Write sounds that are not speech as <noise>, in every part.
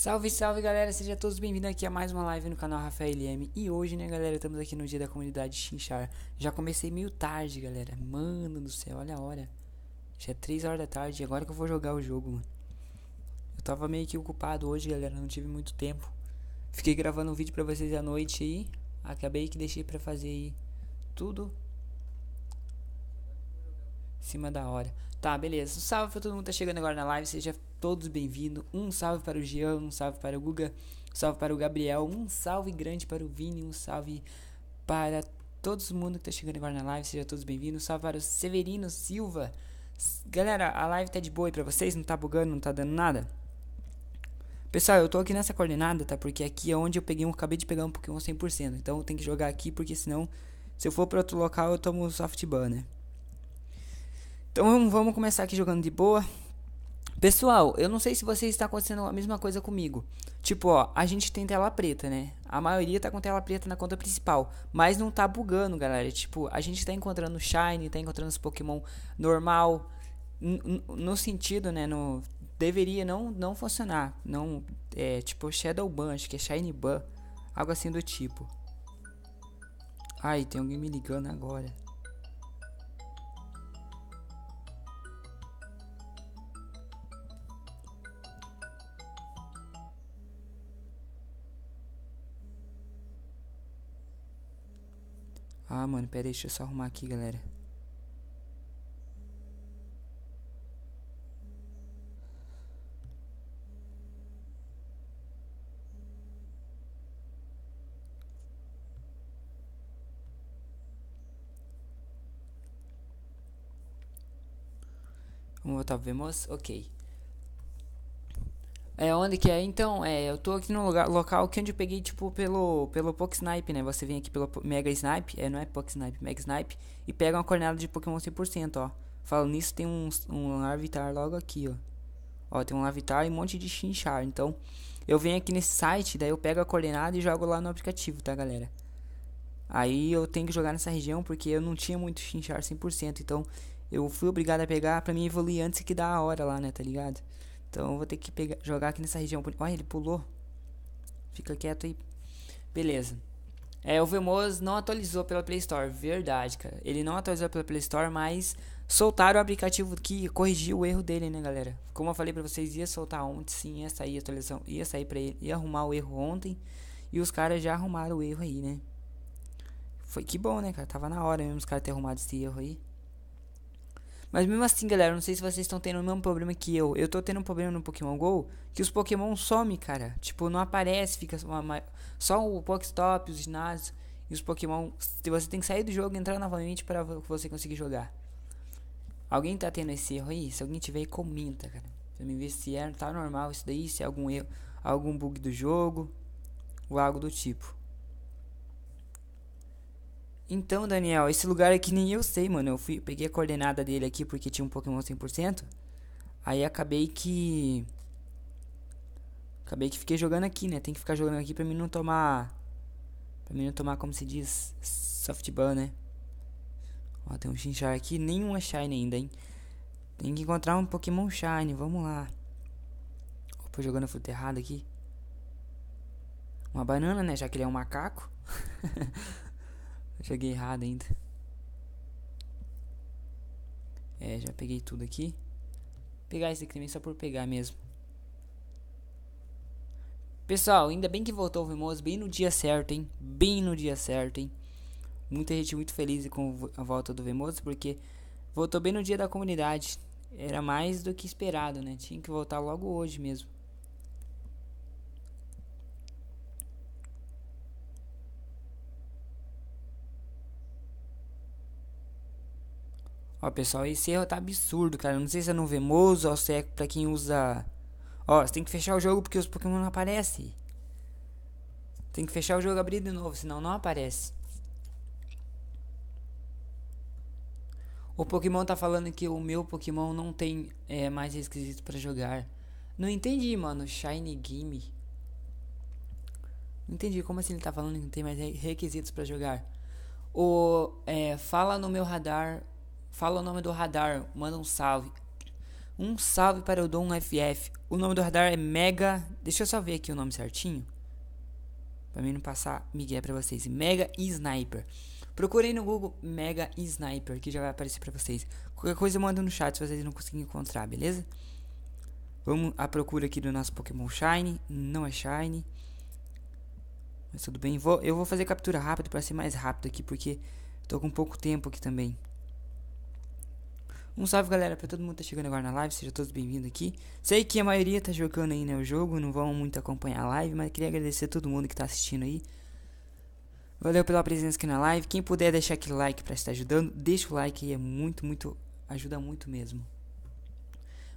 Salve, salve galera, sejam todos bem-vindos aqui a mais uma live no canal Rafael LM E hoje, né galera, estamos aqui no dia da comunidade Chinchar Já comecei meio tarde, galera, mano do céu, olha a hora. Já é 3 horas da tarde, agora que eu vou jogar o jogo, mano. Eu tava meio que ocupado hoje, galera, não tive muito tempo. Fiquei gravando um vídeo pra vocês à noite aí Acabei que deixei pra fazer aí tudo em cima da hora Tá, beleza, um salve pra todo mundo que tá chegando agora na live, seja todos bem-vindos. Um salve para o Jean, um salve para o Guga, um salve para o Gabriel, um salve grande para o Vini, um salve para todo mundo que está chegando agora na live, sejam todos bem-vindos. Um salve para o Severino Silva. Galera, a live tá de boa aí pra vocês? Não tá bugando, não tá dando nada? Pessoal, eu tô aqui nessa coordenada, tá? Porque aqui é onde eu peguei um, acabei de pegar um Pokémon 100%. Então eu tenho que jogar aqui, porque senão, se eu for para outro local, eu tomo soft ban, né? Então vamos começar aqui jogando de boa. Pessoal, eu não sei se você está acontecendo a mesma coisa comigo. Tipo, ó, a gente tem tela preta, né? A maioria tá com tela preta na conta principal, mas não tá bugando, galera. Tipo, a gente tá encontrando Shine, tá encontrando os Pokémon normal, no sentido, né, no deveria não não funcionar, não é tipo Shadow Ban, acho que é Shine Ban, algo assim do tipo. Ai, tem alguém me ligando agora. Ah, mano, pera aí, deixa eu só arrumar aqui, galera. Vamos voltar Vemos? Ok. É onde que é? Então, é, eu tô aqui no lugar, local que onde eu peguei, tipo, pelo, pelo Snipe, né? Você vem aqui pelo Mega Snipe, é, não é Snipe, Mega Snipe, e pega uma coordenada de Pokémon 100%, ó. Falando nisso, tem um, um Larvitar logo aqui, ó. Ó, tem um Larvitar e um monte de Chinchar. Então, eu venho aqui nesse site, daí eu pego a coordenada e jogo lá no aplicativo, tá, galera? Aí eu tenho que jogar nessa região porque eu não tinha muito Chinchar 100%, então eu fui obrigado a pegar pra mim evoluir antes que dá a hora lá, né, tá ligado? Então eu vou ter que pegar, jogar aqui nessa região. Olha, ele pulou. Fica quieto aí. Beleza. É, o Vemos não atualizou pela Play Store. Verdade, cara. Ele não atualizou pela Play Store, mas soltaram o aplicativo que corrigiu o erro dele, né, galera? Como eu falei pra vocês, ia soltar ontem, sim, ia sair a atualização, ia sair pra ele, ia arrumar o erro ontem. E os caras já arrumaram o erro aí, né? Foi que bom, né, cara? Tava na hora mesmo os caras terem arrumado esse erro aí. Mas mesmo assim, galera, não sei se vocês estão tendo o mesmo problema que eu. Eu tô tendo um problema no Pokémon GO que os Pokémon somem, cara. Tipo, não aparece, fica só o Pokestop, os ginásios e os Pokémon. Você tem que sair do jogo e entrar novamente para você conseguir jogar. Alguém tá tendo esse erro aí? Se alguém tiver, comenta, cara. Pra me ver se é, tá normal isso daí, se é algum erro, algum bug do jogo ou algo do tipo. Então, Daniel, esse lugar aqui nem eu sei, mano. Eu fui, peguei a coordenada dele aqui porque tinha um Pokémon 100%. Aí acabei que. Acabei que fiquei jogando aqui, né? Tem que ficar jogando aqui pra mim não tomar. Pra mim não tomar, como se diz, softban, né? Ó, tem um Chinchar aqui, nenhuma Shine ainda, hein? Tem que encontrar um Pokémon Shine, vamos lá. Opa, jogando a fruta errada aqui. Uma banana, né? Já que ele é um macaco. <laughs> Joguei errado ainda. É, já peguei tudo aqui. Vou pegar esse aqui também só por pegar mesmo. Pessoal, ainda bem que voltou o Vimoso bem no dia certo, hein? Bem no dia certo, hein? Muita gente muito feliz com a volta do Vemoso, porque voltou bem no dia da comunidade. Era mais do que esperado, né? Tinha que voltar logo hoje mesmo. Ó, pessoal, esse erro tá absurdo, cara. Não sei se é no Vemoso ou se é pra quem usa... Ó, você tem que fechar o jogo porque os Pokémon não aparecem. Tem que fechar o jogo e abrir de novo, senão não aparece. O Pokémon tá falando que o meu Pokémon não tem é, mais requisitos para jogar. Não entendi, mano. Shiny Game. Não entendi como assim ele tá falando que não tem mais requisitos para jogar. O é, fala no meu radar Fala o nome do radar, manda um salve. Um salve para o Dom FF. O nome do radar é Mega. Deixa eu só ver aqui o nome certinho. Pra mim não passar Miguel pra vocês. Mega Sniper. Procurei no Google Mega Sniper, que já vai aparecer pra vocês. Qualquer coisa manda no chat se vocês não conseguirem encontrar, beleza? Vamos à procura aqui do nosso Pokémon Shine. Não é Shine. Mas tudo bem. Vou, eu vou fazer captura rápida para ser mais rápido aqui, porque tô com pouco tempo aqui também. Um salve galera pra todo mundo que tá chegando agora na live, sejam todos bem-vindos aqui. Sei que a maioria tá jogando aí né, o jogo, não vão muito acompanhar a live, mas queria agradecer a todo mundo que tá assistindo aí. Valeu pela presença aqui na live. Quem puder deixar aquele like pra estar ajudando, deixa o like aí, é muito, muito, ajuda muito mesmo.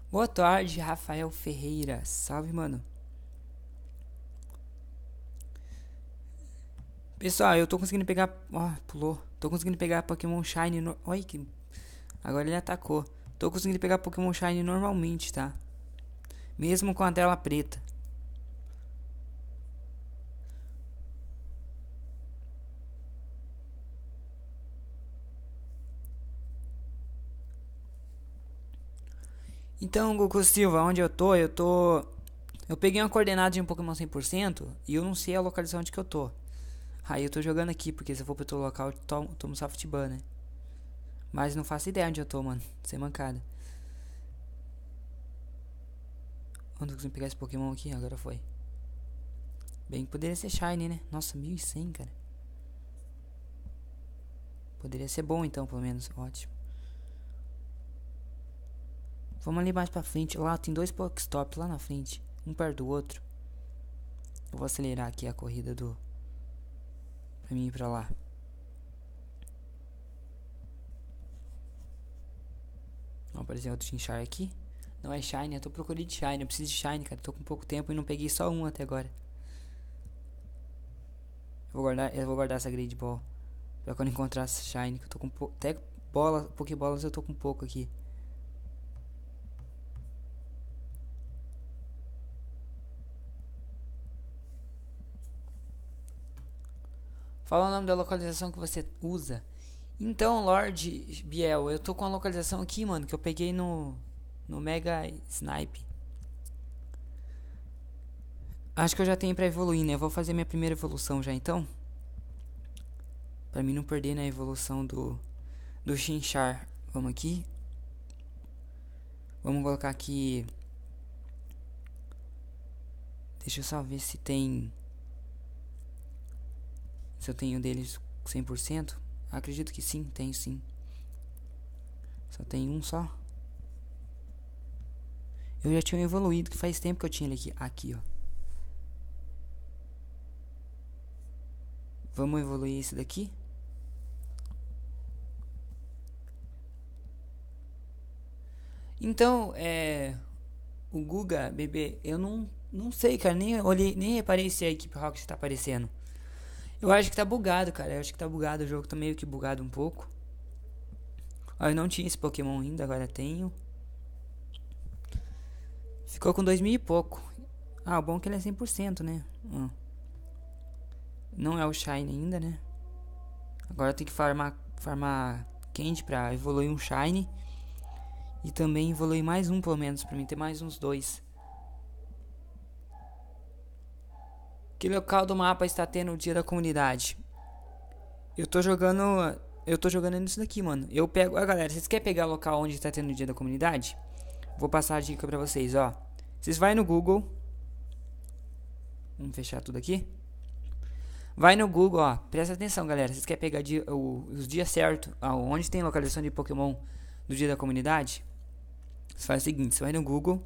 Boa tarde, Rafael Ferreira. Salve, mano. Pessoal, eu tô conseguindo pegar. Ó, oh, pulou. Tô conseguindo pegar Pokémon Shine. No... Olha que Agora ele atacou. Tô conseguindo pegar Pokémon Shine normalmente, tá? Mesmo com a tela preta. Então, Goku Silva, onde eu tô? Eu tô... Eu peguei uma coordenada de um Pokémon 100% e eu não sei a localização onde que eu tô. Aí eu tô jogando aqui, porque se eu for pro outro local eu tomo, tomo softban, né? Mas não faço ideia onde eu tô, mano. Sem mancada. Onde eu consigo pegar esse Pokémon aqui? Agora foi. Bem, poderia ser Shine, né? Nossa, 1100, cara. Poderia ser bom então, pelo menos. Ótimo. Vamos ali mais pra frente. Lá tem dois Pokéstops lá na frente. Um perto do outro. Eu vou acelerar aqui a corrida do... Pra mim ir pra lá. Ó, apareceu outro Chinchar aqui. Não é Shine, eu tô procurando de Shine. Eu preciso de Shine, cara. Tô com pouco tempo e não peguei só um até agora. Eu vou guardar, eu vou guardar essa Great Ball. Pra quando encontrar essa Shine, que eu tô com pouco. Até bola, Pokébolas eu tô com pouco aqui. Fala o nome da localização que você usa. Então, Lord Biel, eu tô com a localização aqui, mano, que eu peguei no no Mega Snipe. Acho que eu já tenho para evoluir, né? Eu vou fazer minha primeira evolução já então. Para mim não perder na evolução do do Chinchar. Vamos aqui. Vamos colocar aqui Deixa eu só ver se tem se eu tenho deles 100%. Acredito que sim, tem sim. Só tem um só. Eu já tinha evoluído, que faz tempo que eu tinha ele aqui. Aqui, ó. Vamos evoluir esse daqui. Então, é... O Guga, bebê, eu não, não sei, cara. Nem olhei, nem reparei se a equipe Rocket está aparecendo. Eu acho que tá bugado, cara. Eu acho que tá bugado. O jogo tá meio que bugado um pouco. Ó, eu não tinha esse Pokémon ainda, agora tenho. Ficou com dois mil e pouco. Ah, o bom é que ele é 100%, né? Hum. Não é o Shine ainda, né? Agora tem que farmar, farmar Candy pra evoluir um Shine. E também evoluir mais um, pelo menos, pra mim ter mais uns dois. Que local do mapa está tendo o dia da comunidade? Eu tô jogando. Eu tô jogando nisso daqui, mano. Eu pego. Ó, galera, vocês querem pegar o local onde está tendo o dia da comunidade? Vou passar a dica pra vocês, ó. Vocês vai no Google. Vamos fechar tudo aqui. Vai no Google, ó. Presta atenção, galera. Vocês querem pegar dia, o, os dias certos, onde tem localização de Pokémon do dia da comunidade? Você faz o seguinte: você vai no Google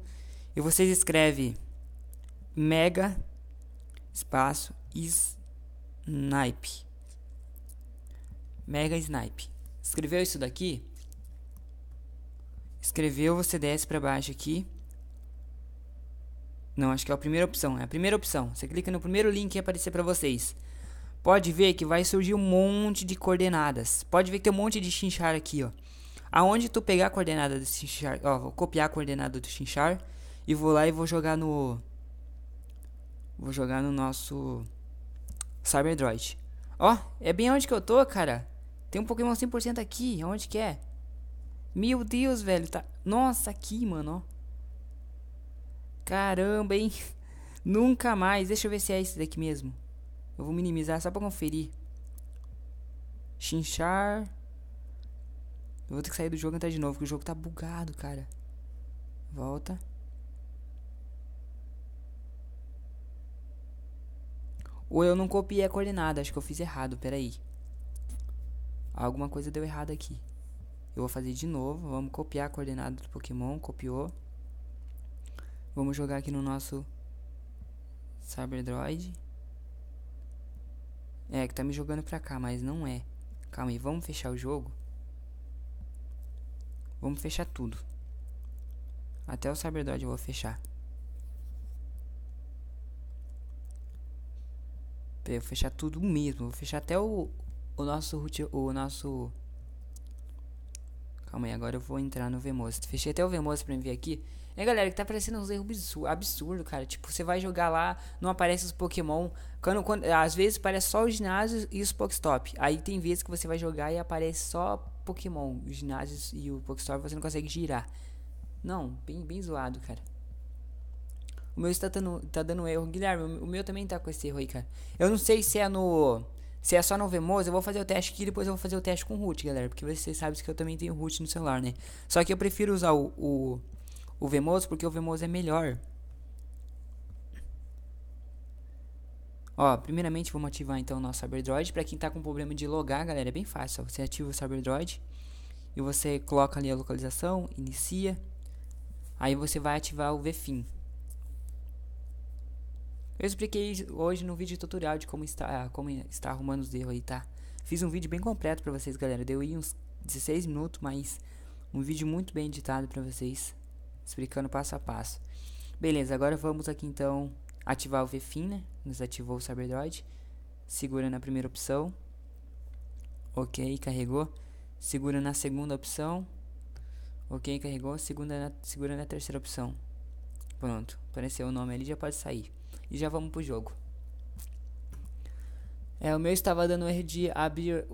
e vocês escreve Mega espaço snipe. Mega snipe. Escreveu isso daqui? Escreveu, você desce para baixo aqui. Não, acho que é a primeira opção. É a primeira opção. Você clica no primeiro link que aparecer para vocês. Pode ver que vai surgir um monte de coordenadas. Pode ver que tem um monte de chinchar aqui, ó. Aonde tu pegar a coordenada do chinchar, ó, vou copiar a coordenada do chinchar e vou lá e vou jogar no Vou jogar no nosso Cyberdroid. Ó, é bem onde que eu tô, cara. Tem um Pokémon 100% aqui. Onde que é? Meu Deus, velho. Tá... Nossa, aqui, mano, ó. Caramba, hein? <laughs> Nunca mais. Deixa eu ver se é esse daqui mesmo. Eu vou minimizar só pra conferir. Chinchar. Eu vou ter que sair do jogo e entrar de novo, porque o jogo tá bugado, cara. Volta. Ou eu não copiei a coordenada, acho que eu fiz errado, peraí. Alguma coisa deu errado aqui. Eu vou fazer de novo, vamos copiar a coordenada do Pokémon, copiou. Vamos jogar aqui no nosso Cyberdroid. É, que tá me jogando pra cá, mas não é. Calma aí, vamos fechar o jogo. Vamos fechar tudo. Até o Cyberdroid eu vou fechar. Eu vou fechar tudo mesmo. Vou fechar até o, o nosso o nosso Calma aí, agora eu vou entrar no Vemos. Fechei até o Vemos pra me ver aqui. É, galera, que tá parecendo uns erros absurdo, cara. Tipo, você vai jogar lá, não aparece os Pokémon. Quando, quando, às vezes aparece só os ginásios e os Pokestop. Aí tem vezes que você vai jogar e aparece só Pokémon, os ginásios e o Pokestop, você não consegue girar. Não, bem, bem zoado, cara. O meu está dando, tá dando erro. Guilherme, o meu também tá com esse erro aí, cara. Eu não sei se é no se é só no Vemos, eu vou fazer o teste aqui e depois eu vou fazer o teste com o root, galera. Porque vocês sabem que eu também tenho root no celular, né? Só que eu prefiro usar o, o, o Vemos porque o Vemos é melhor. Ó, primeiramente vamos ativar então o nosso CyberDroid. Pra quem tá com problema de logar, galera, é bem fácil. Você ativa o CyberDroid e você coloca ali a localização, inicia. Aí você vai ativar o VFIN. Eu expliquei hoje no vídeo tutorial de como está, como está arrumando os erros aí, tá? Fiz um vídeo bem completo pra vocês, galera. Deu aí uns 16 minutos, mas um vídeo muito bem editado pra vocês, explicando passo a passo. Beleza, agora vamos aqui então ativar o VFIN, né? Nos ativou o CyberDroid. Segura na primeira opção. Ok, carregou. Segura na segunda opção. Ok, carregou. Segunda na, segura na terceira opção. Pronto, apareceu o nome ali, já pode sair. E já vamos pro jogo. É, o meu estava dando erro de abrir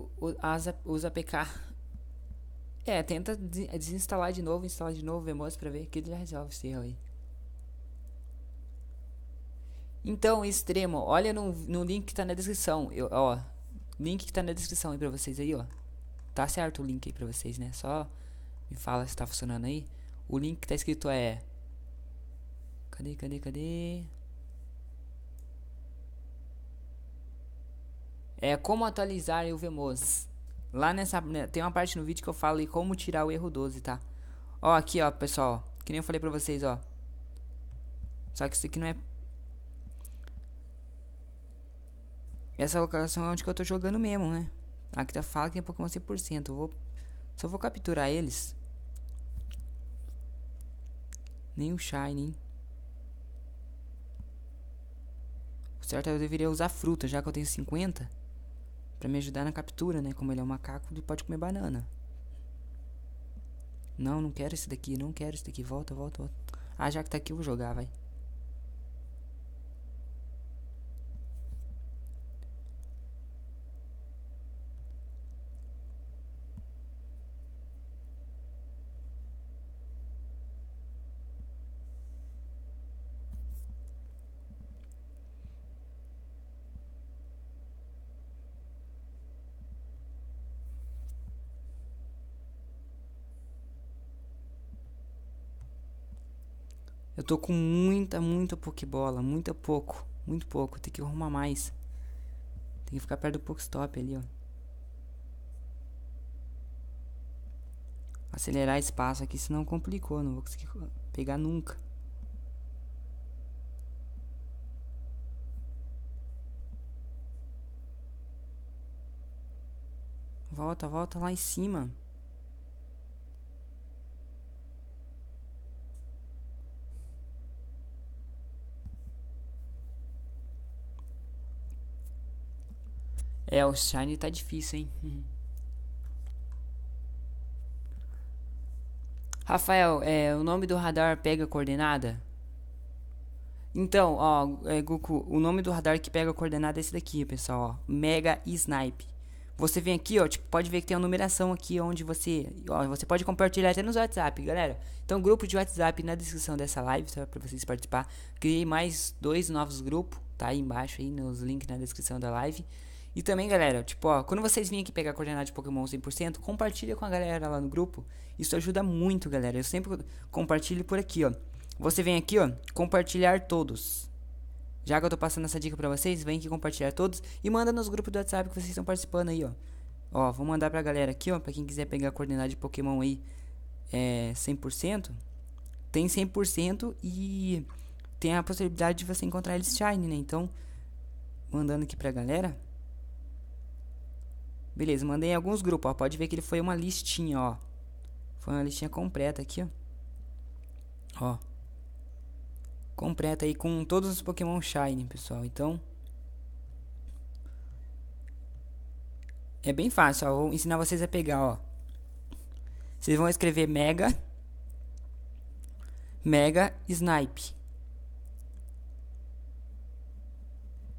os APK. É, tenta desinstalar de novo, instalar de novo, Vemos pra ver que ele já resolve esse erro aí. Então, extremo, olha no, no link que tá na descrição. Eu, ó, link que tá na descrição aí pra vocês aí, ó. Tá certo o link aí pra vocês, né? Só me fala se tá funcionando aí. O link que tá escrito é... Cadê, cadê, cadê? É como atualizar o VMOS. Lá nessa né, tem uma parte no vídeo que eu falo e como tirar o erro 12, tá? Ó, aqui, ó, pessoal, que nem eu falei pra vocês, ó. Só que isso aqui não é Essa locação é onde que eu tô jogando mesmo, né? Aqui tá fala que tem Pokémon 100%. Eu vou só vou capturar eles. Nem o Shine, O certo é eu deveria usar fruta, já que eu tenho 50. Pra me ajudar na captura, né? Como ele é um macaco, ele pode comer banana. Não, não quero esse daqui, não quero esse daqui. Volta, volta, volta. Ah, já que tá aqui, eu vou jogar, vai. Tô com muita, muita Pokébola. Muita pouco. Muito pouco. Tem que arrumar mais. Tem que ficar perto do Pokestop ali, ó. Acelerar espaço aqui, senão complicou. Não vou conseguir pegar nunca. Volta, volta lá em cima. É, o Shine tá difícil, hein? Uhum. Rafael, é, o nome do radar pega coordenada? Então, ó, é, Goku, o nome do radar que pega coordenada é esse daqui, pessoal, ó. Mega Snipe. você vem aqui, ó, tipo, pode ver que tem uma numeração aqui onde você, ó, você pode compartilhar até nos WhatsApp, galera. Então, grupo de WhatsApp na descrição dessa live, tá, para vocês participar. Criei mais dois novos grupos, tá aí embaixo aí nos links na descrição da live. E também, galera, tipo, ó, quando vocês virem aqui pegar a coordenada de Pokémon 100%, compartilha com a galera lá no grupo. Isso ajuda muito, galera. Eu sempre compartilho por aqui, ó. Você vem aqui, ó, compartilhar todos. Já que eu tô passando essa dica pra vocês, vem aqui compartilhar todos e manda nos grupos do WhatsApp que vocês estão participando aí, ó. Ó, vou mandar pra galera aqui, ó, pra quem quiser pegar a coordenada de Pokémon aí é 100%. Tem 100% e tem a possibilidade de você encontrar eles Shine, né? Então, mandando aqui pra galera. Beleza, mandei em alguns grupos, ó. Pode ver que ele foi uma listinha, ó. Foi uma listinha completa aqui, ó. Ó completa aí com todos os Pokémon Shine, pessoal. Então, é bem fácil, ó. Vou ensinar vocês a pegar, ó. Vocês vão escrever Mega Mega Snipe.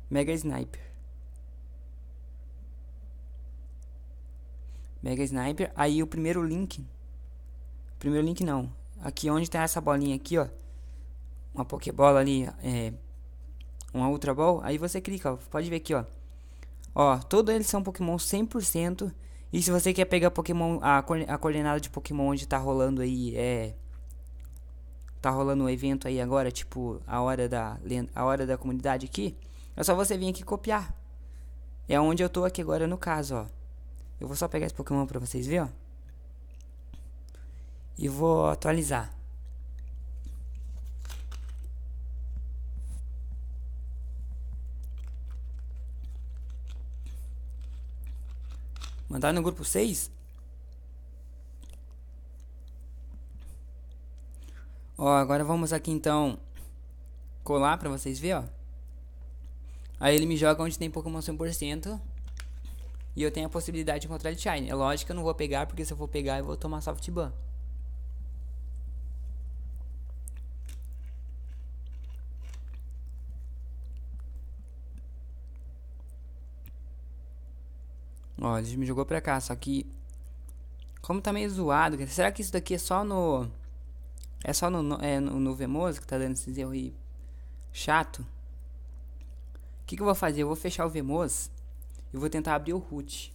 Mega Sniper. Mega Sniper. Aí o primeiro link. Primeiro link não. Aqui onde tem essa bolinha aqui, ó uma Pokébola ali, é, uma Ultra Ball, aí você clica, ó, pode ver aqui, ó. Ó, todos eles são Pokémon 100%. E se você quer pegar Pokémon, a, a coordenada de Pokémon onde tá rolando aí, é... Tá rolando o um evento aí agora, tipo, a hora da, a hora da comunidade aqui. É só você vir aqui copiar. É onde eu tô aqui agora no caso, ó. Eu vou só pegar esse Pokémon pra vocês verem, ó. E vou atualizar. Mandar no grupo 6? Ó, agora vamos aqui então colar pra vocês verem, ó. Aí ele me joga onde tem Pokémon 100% e eu tenho a possibilidade de encontrar ele Shine. É lógico que eu não vou pegar, porque se eu for pegar eu vou tomar soft ban. Ó, ele me jogou pra cá, só que... Como tá meio zoado, será que isso daqui é só no... É só no, é, no, no Vemoso que tá dando esses erros aí chato? O que, que eu vou fazer? Eu vou fechar o Vemoso e vou tentar abrir o root.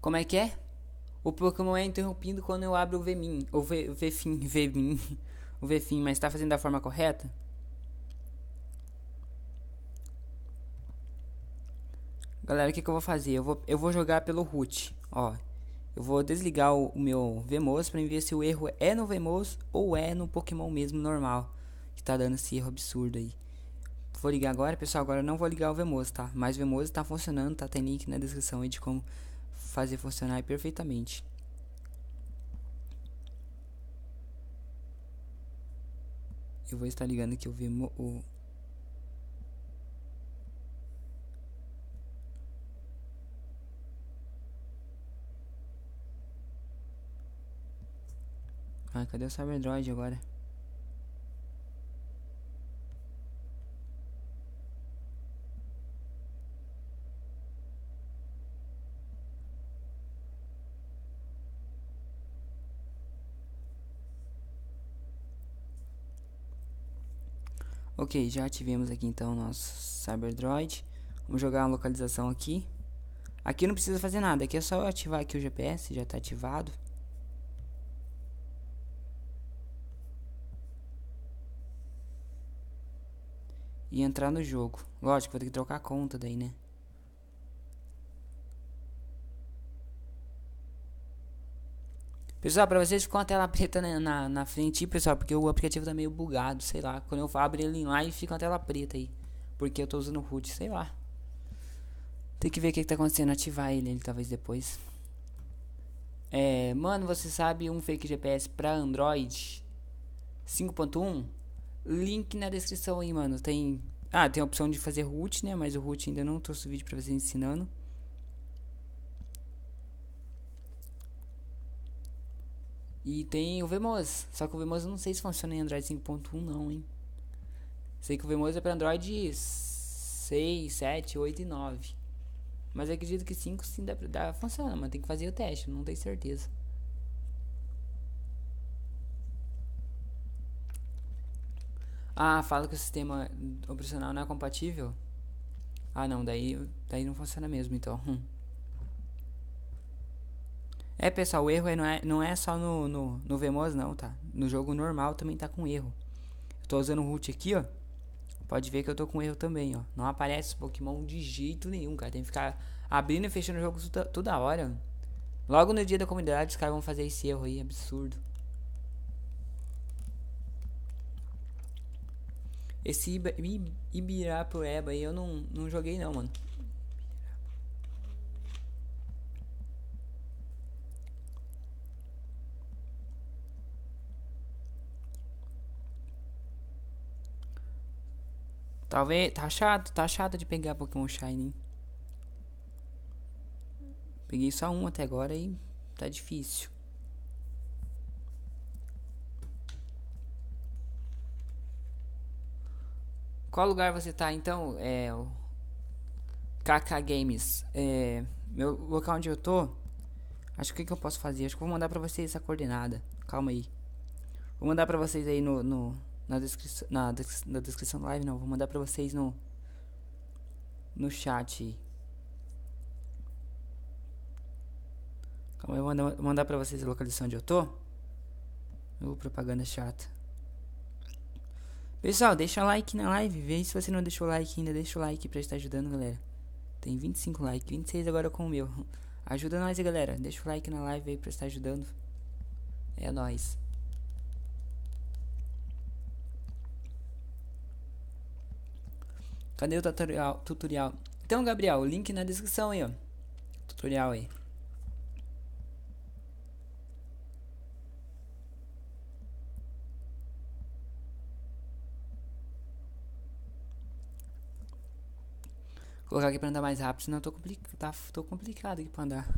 Como é que é? O Pokémon é interrompido quando eu abro o Vmin. Ou Vfim, <laughs> Vmin. O Vfim, mas tá fazendo da forma correta? Galera, o que, que eu vou fazer? Eu vou, eu vou jogar pelo root, ó. Eu vou desligar o, o meu VMOS para ver se o erro é no VMOS ou é no Pokémon mesmo normal. Que tá dando esse erro absurdo aí. Vou ligar agora, pessoal. Agora eu não vou ligar o VMOS, tá? Mas o VMOS tá funcionando, tá? Tem link na descrição aí de como fazer funcionar perfeitamente. Eu vou estar ligando aqui o VMOS. Ah, cadê o Cyberdroid agora? Ok, já ativemos aqui então nosso Cyberdroid. Vamos jogar uma localização aqui. Aqui não precisa fazer nada, aqui é só eu ativar aqui o GPS, já está ativado. e entrar no jogo. Lógico, vou ter que trocar a conta daí, né? Pessoal, pra vocês ficou a tela preta na, na, na, frente, pessoal, porque o aplicativo tá meio bugado, sei lá. Quando eu abro ele em live, fica uma tela preta aí. Porque eu tô usando o root, sei lá. Tem que ver o que, que tá acontecendo, ativar ele, ele talvez depois. É, mano, você sabe um fake GPS pra Android 5.1? Link na descrição aí, mano. Tem. Ah, tem a opção de fazer root, né? Mas o root ainda não trouxe vídeo pra vocês ensinando. E tem o VMOS. Só que o VMOS eu não sei se funciona em Android 5.1 não, hein. Sei que o VMOS é para Android 6, 7, 8 e 9. Mas acredito que 5 sim dá, dá, funciona, mas tem que fazer o teste, não tenho certeza. Ah, fala que o sistema operacional não é compatível? Ah, não, daí, daí não funciona mesmo, então. Hum. É, pessoal, o erro é, não, é, não é só no, no, no VMOS, não, tá? No jogo normal também tá com erro. Eu tô usando o root aqui, ó. Pode ver que eu tô com erro também, ó. Não aparece Pokémon de jeito nenhum, cara. Tem que ficar abrindo e fechando o jogo toda, toda hora. Logo no dia da comunidade, os caras vão fazer esse erro aí, absurdo. Esse Ibirapueba aí eu não, não joguei não, mano. Talvez. Tá chato, tá chato de pegar Pokémon Shiny. Peguei só um até agora e tá difícil. Qual lugar você tá então? É o KK Games. É, meu local onde eu tô. Acho que o que, eu posso fazer? Acho que vou mandar pra vocês essa coordenada. Calma aí. Vou mandar pra vocês aí no, no na descrição na, na descrição da live não, vou mandar pra vocês no no chat. Calma, eu vou mandar, mandar pra vocês a localização onde eu tô. Ô, propaganda chata. Pessoal, deixa like na live. Vê se você não deixou like ainda. Deixa o like pra estar ajudando, galera. Tem 25 likes, 26 agora com o meu. Ajuda nós, galera. Deixa o like na live aí pra estar ajudando. É nóis. Cadê o tutorial? tutorial? Então, Gabriel, link na descrição aí, ó. Tutorial aí. Vou colocar aqui pra andar mais rápido, senão eu tô, compli tá, tô complicado aqui pra andar.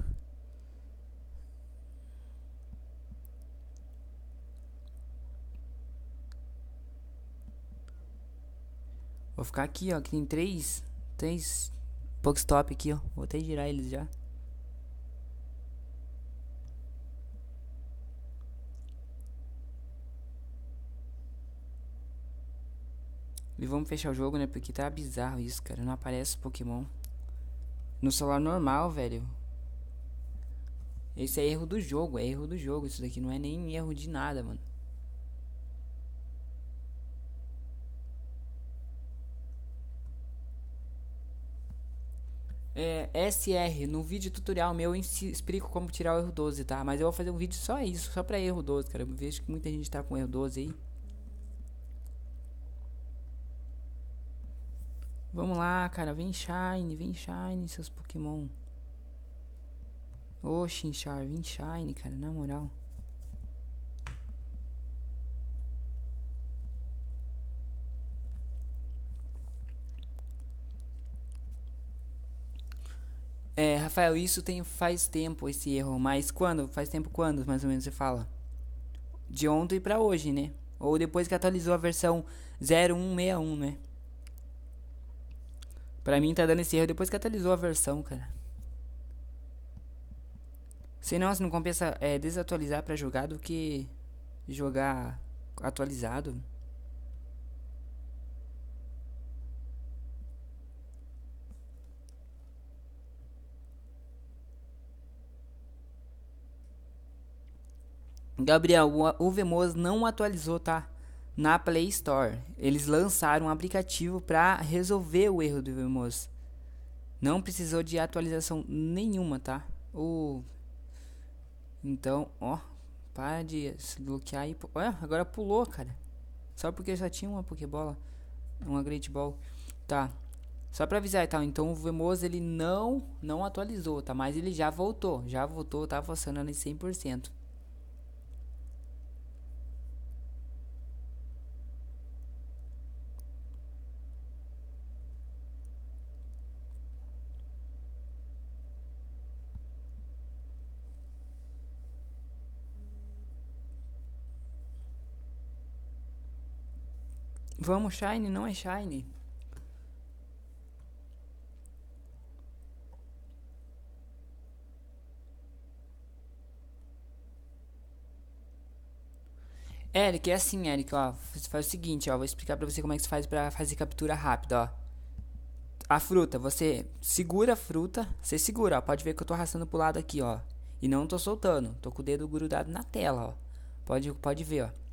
Vou ficar aqui, ó, que tem três, três Pokestop aqui, ó. Vou até girar eles já. E vamos fechar o jogo, né? Porque tá bizarro isso, cara. Não aparece Pokémon. No celular normal, velho. Esse é erro do jogo, é erro do jogo. Isso daqui não é nem erro de nada, mano. É, SR, no vídeo tutorial meu eu explico como tirar o erro 12, tá? Mas eu vou fazer um vídeo só isso, só pra erro 12, cara. Eu vejo que muita gente tá com erro 12 aí. Vamos lá, cara. Vem Shine, vem Shine, seus Pokémon. Ô, Chinchar, vem Shine, cara, na moral. É, Rafael, isso tem faz tempo esse erro, mas quando? Faz tempo quando, mais ou menos, você fala? De ontem pra hoje, né? Ou depois que atualizou a versão 0161, né? Pra mim tá dando esse erro depois que atualizou a versão, cara. Senão, se não compensa é, desatualizar pra jogar do que jogar atualizado. Gabriel, o Vemos não atualizou, tá? na Play Store. Eles lançaram um aplicativo para resolver o erro do Vemos. Não precisou de atualização nenhuma, tá? O então, ó, para de se bloquear aí. Olha, agora pulou, cara. Só porque só tinha uma Pokébola, uma Great Ball. Tá. Só para avisar e tal. Então o Vemos ele não não atualizou, tá? Mas ele já voltou, já voltou, tá funcionando em 100%. Vamos, Shine, não é Shine. Eric, é assim, Eric, ó. Você faz o seguinte, ó. Vou explicar pra você como é que se faz pra fazer captura rápida, ó. A fruta, você segura a fruta. Você segura, ó. Pode ver que eu tô arrastando pro lado aqui, ó. E não tô soltando. Tô com o dedo grudado na tela, ó. Pode, pode ver, ó.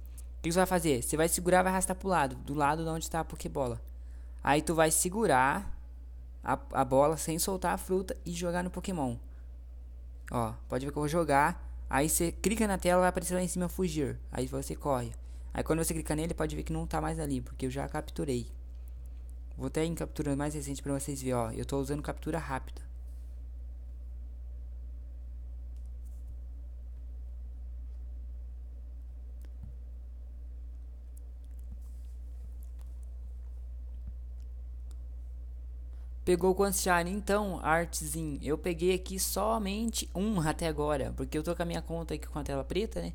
Que você vai fazer? Você vai segurar vai arrastar pro lado. Do lado de onde tá a Pokébola. Aí tu vai segurar a, a bola sem soltar a fruta e jogar no Pokémon. Ó, pode ver que eu vou jogar. Aí você clica na tela, vai aparecer lá em cima fugir. Aí você corre. Aí quando você clica nele, pode ver que não tá mais ali, porque eu já capturei. Vou até em captura mais recente para vocês verem, ó. Eu tô usando captura rápida. Pegou quantos shine? Então, artezinho, eu peguei aqui somente um até agora, porque eu tô com a minha conta aqui com a tela preta, né?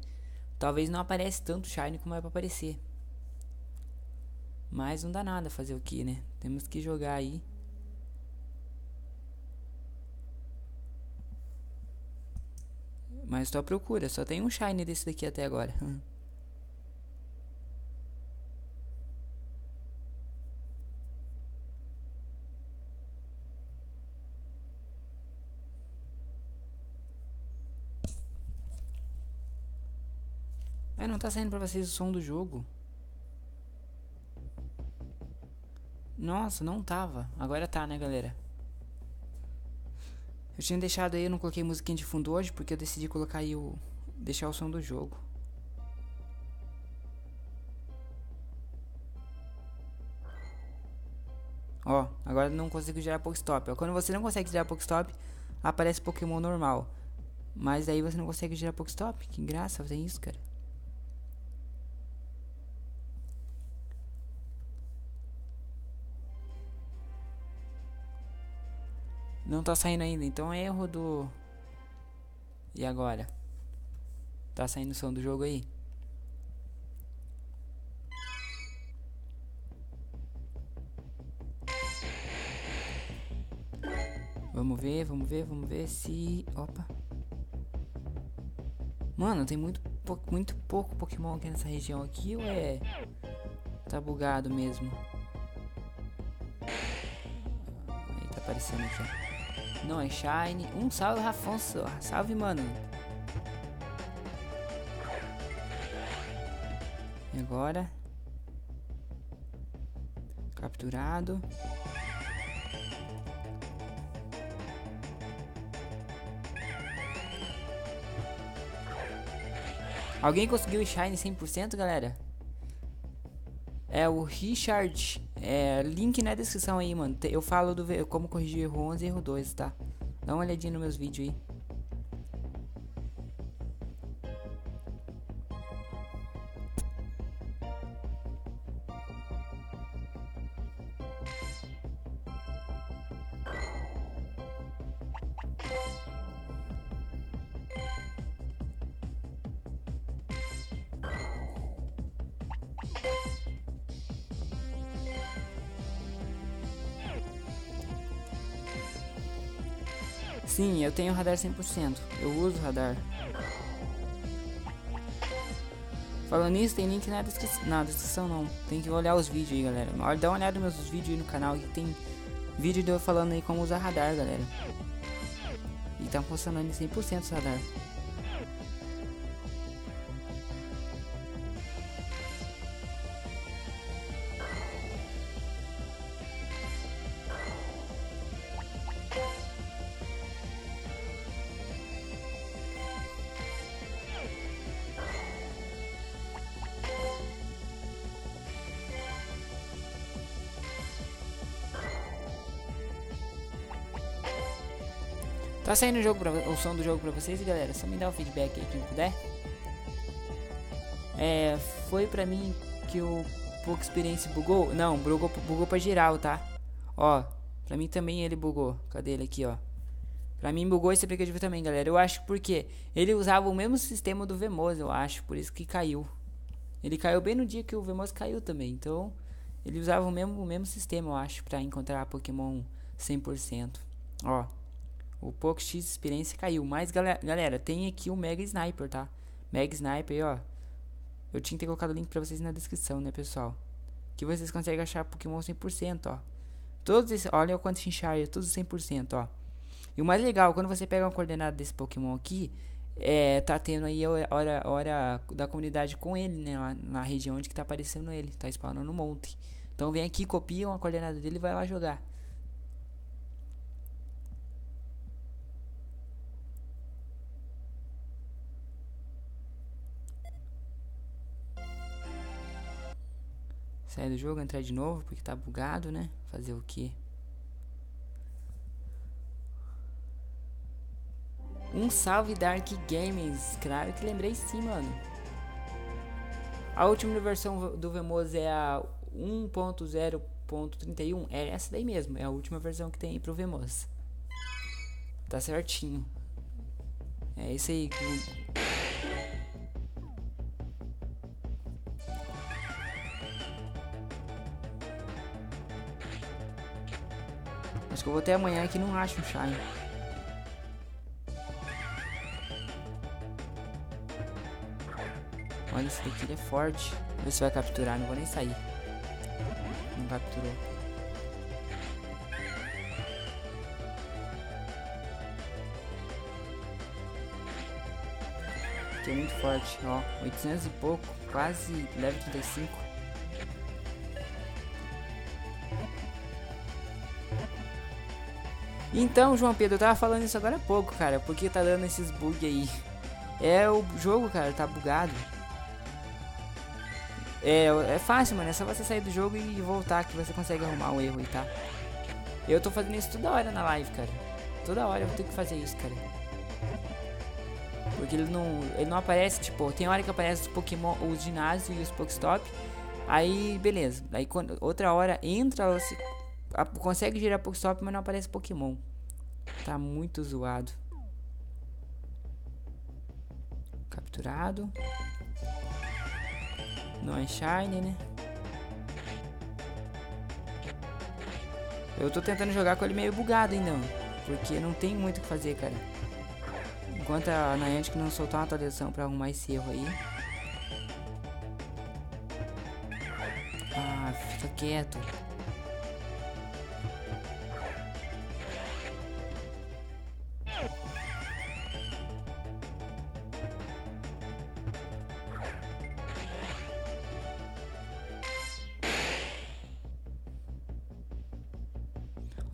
Talvez não aparece tanto shine como é pra aparecer. Mas não dá nada fazer o que, né? Temos que jogar aí. Mas tô à procura, só tem um shine desse daqui até agora. <laughs> É, não tá saindo pra vocês o som do jogo. Nossa, não tava. Agora tá, né, galera? Eu tinha deixado aí, eu não coloquei musiquinha de fundo hoje, porque eu decidi colocar aí o... Deixar o som do jogo. Ó, agora não consigo gerar Pokestop. Quando você não consegue gerar Pokestop, aparece Pokémon normal. Mas aí você não consegue gerar Pokestop. Que graça tem isso, cara. Não tá saindo ainda, então é erro do... E agora? Tá saindo o som do jogo aí? Vamos ver, vamos ver, vamos ver se... Opa. Mano, tem muito, muito pouco Pokémon aqui nessa região aqui ou é... Tá bugado mesmo? Aí tá aparecendo aqui, não é Shine. Um salve, Rafonso. Salve, mano. E agora? Capturado. Alguém conseguiu o Shine 100%, galera? É o Richard. É, link na descrição aí, mano. Eu falo do como corrigir erro 11 e erro 2, tá? Dá uma olhadinha nos meus vídeos aí. Eu tenho radar 100%. Eu uso radar. Falando nisso, tem link na descrição. Na descrição não. Tem que olhar os vídeos aí, galera. Dá uma olhada nos meus vídeos aí no canal que tem vídeo de eu falando aí como usar radar, galera. E tá funcionando em 100% o radar. Tá saindo o, jogo pra, o som do jogo pra vocês, galera? Só me dá o feedback aí quem puder. É, foi pra mim que o Pouco Experience bugou? Não, bugou, bugou pra geral, tá? Ó, pra mim também ele bugou. Cadê ele aqui, ó? Pra mim bugou esse aplicativo também, galera. Eu acho porque ele usava o mesmo sistema do Vemos, eu acho. Por isso que caiu. Ele caiu bem no dia que o Vemos caiu também. Então, ele usava o mesmo, o mesmo sistema, eu acho, pra encontrar Pokémon 100%. Ó. O Poco X experiência caiu. Mas galera, galera, tem aqui o Mega Sniper, tá? Mega Sniper ó. Eu tinha que ter colocado o link pra vocês na descrição, né, pessoal? Que vocês conseguem achar Pokémon 100%, ó. Todos esses, olha o quanto Chinchar, todos 100%, ó. E o mais legal, quando você pega uma coordenada desse Pokémon aqui, é, tá tendo aí a hora, hora da comunidade com ele, né? Lá na região onde que tá aparecendo ele, tá spawnando no monte. Então vem aqui, copia uma coordenada dele e vai lá jogar. Sair do jogo, entrar de novo, porque tá bugado, né? Fazer o que? Um salve Dark Games. Claro que lembrei sim, mano. A última versão do Vemos é a 1.0.31. É essa daí mesmo. É a última versão que tem pro Vemos. Tá certinho. É isso aí. Que eu vou até amanhã que não acho um Shine. Olha, esse daqui ele é forte. Vamos ver se vai capturar. Não vou nem sair. Não capturou. Aqui é muito forte. Ó, 800 e pouco. Quase level 35. Então, João Pedro, eu tava falando isso agora há pouco, cara. Porque tá dando esses bugs aí. É o jogo, cara, tá bugado. É, é fácil, mano. É só você sair do jogo e voltar que você consegue arrumar o erro aí, tá? Eu tô fazendo isso toda hora na live, cara. Toda hora eu tenho que fazer isso, cara. Porque ele não, ele não aparece, tipo, tem hora que aparece os Pokémon, os ginásios e os Pokestop. Aí, beleza. Aí quando, outra hora entra, você consegue girar Pokestop, mas não aparece Pokémon. Tá muito zoado. Capturado. Não é Shine, né? Eu tô tentando jogar com ele meio bugado ainda, porque não tem muito o que fazer, cara. Enquanto a Niantic não soltar uma atualização pra arrumar esse erro aí. Ah, fica quieto.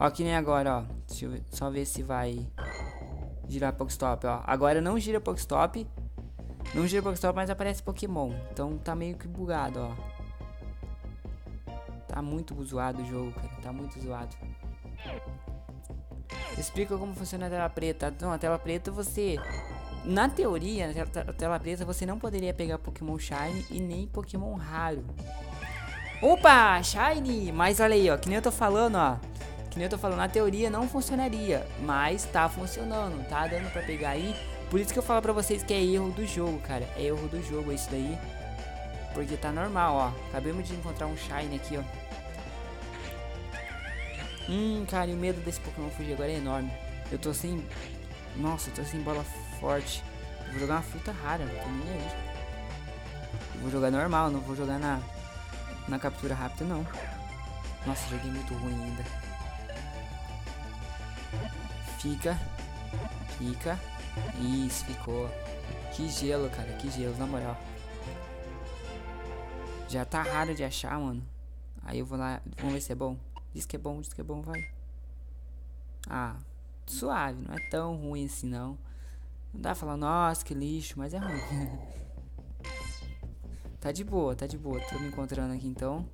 Ó, que nem agora, ó. Deixa eu só ver se vai girar Pokestop, ó. Agora não gira Pokestop. Não gira Pokestop, mas aparece Pokémon. Então tá meio que bugado, ó. Tá muito zoado o jogo, cara. Tá muito zoado. Explica como funciona a tela preta. Não, a tela preta você... Na teoria, tela, tela preta, você não poderia pegar Pokémon Shine e nem Pokémon raro. Opa, Shine! Mas olha aí, ó. Que nem eu tô falando, ó. Que nem eu tô falando, na teoria não funcionaria, mas tá funcionando, tá dando pra pegar aí. Por isso que eu falo pra vocês que é erro do jogo, cara. É erro do jogo isso daí. Porque tá normal, ó. Acabamos de encontrar um Shine aqui, ó. Hum, cara, e o medo desse Pokémon fugir agora é enorme. Eu tô sem... Nossa, eu tô sem bola forte. Eu vou jogar uma fruta rara, não tô nem aí. Eu vou jogar normal, não vou jogar na, na captura rápida, não. Nossa, joguei muito ruim ainda. Fica. Fica. Isso, ficou. Que gelo, cara. Que gelo, na moral. Já tá raro de achar, mano. Aí eu vou lá. Vamos ver se é bom. Diz que é bom, diz que é bom, vai. Ah, suave. Não é tão ruim assim, não. Não dá pra falar, nossa, que lixo, mas é ruim. <laughs> tá de boa, tá de boa. Tô me encontrando aqui então.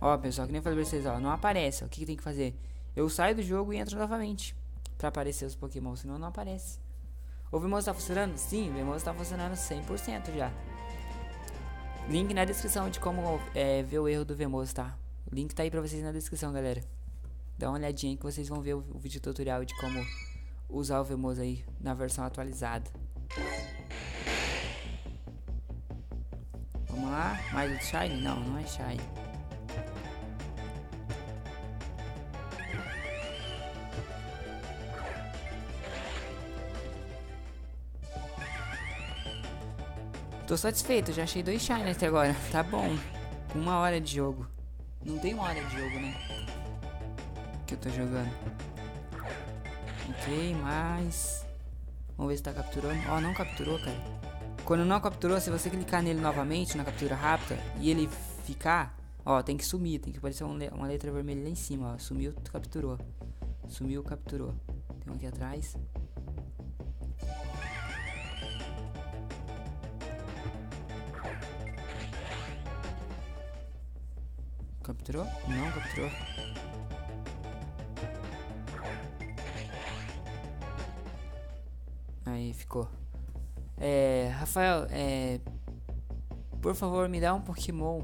Ó, pessoal, que nem eu falei pra vocês, ó, não aparece. O que, que tem que fazer? Eu saio do jogo e entro novamente pra aparecer os Pokémon, senão não aparece. O Vimoso tá funcionando? Sim, o Vimoso tá funcionando 100% já. Link na descrição de como é, ver o erro do Vimoso, tá? O link tá aí pra vocês na descrição, galera. Dá uma olhadinha que vocês vão ver o, o vídeo tutorial de como usar o Vimoso aí na versão atualizada. Vamos lá, mais o Shine? Não, não é Shine. Tô satisfeito, já achei dois Shine até agora. Tá bom. Uma hora de jogo. Não tem uma hora de jogo, né? Que eu tô jogando. Ok, mais. Vamos ver se tá capturando. Ó, oh, não capturou, cara. Quando não capturou, se você clicar nele novamente na captura rápida e ele ficar, ó, tem que sumir, tem que aparecer uma letra vermelha lá em cima, ó. Sumiu, capturou. Sumiu, capturou. Tem um aqui atrás. Capturou? Não capturou. Aí ficou. É, Rafael, é, por favor, me dá um Pokémon.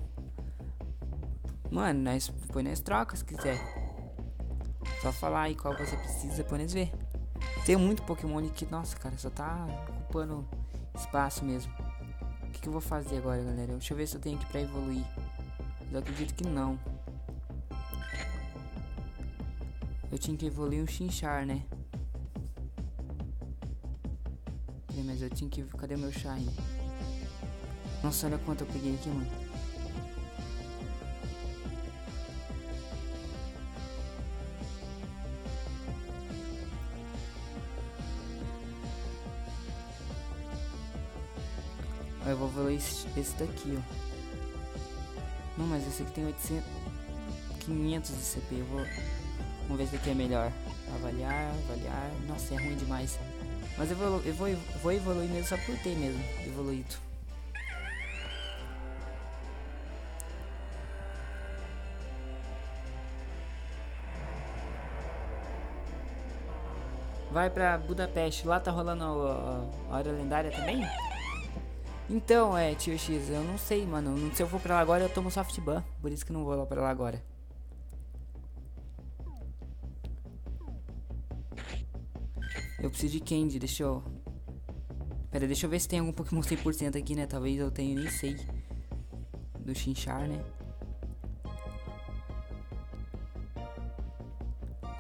Mano, nós põe nas trocas se quiser. Só falar aí qual você precisa, depois nós ver. Tem muito Pokémon aqui, nossa, cara, só tá ocupando espaço mesmo. O que, que eu vou fazer agora, galera? Deixa eu ver se eu tenho aqui pra evoluir. Eu acredito que não. Eu tinha que evoluir um Chinchar, né? Mas eu tinha que... Cadê meu Shine? Nossa, olha quanto eu peguei aqui, mano. Eu vou evoluir esse daqui, ó. Não, mas esse aqui tem 800... 500 de CP. Eu vou... Vamos ver se aqui é melhor. Avaliar, avaliar... Nossa, é ruim demais. Mas eu vou, eu vou, vou evoluir mesmo só por ter mesmo evoluído. Vai pra Budapeste, lá tá rolando a, a hora lendária também? Então, é, tio X, eu não sei, mano. Se eu for pra lá agora, eu tomo soft ban. Por isso que não vou lá pra lá agora. Eu preciso de Candy, deixa eu... Pera, deixa eu ver se tem algum Pokémon 100% aqui, né? Talvez eu tenha, nem sei. Do Chinchar, né?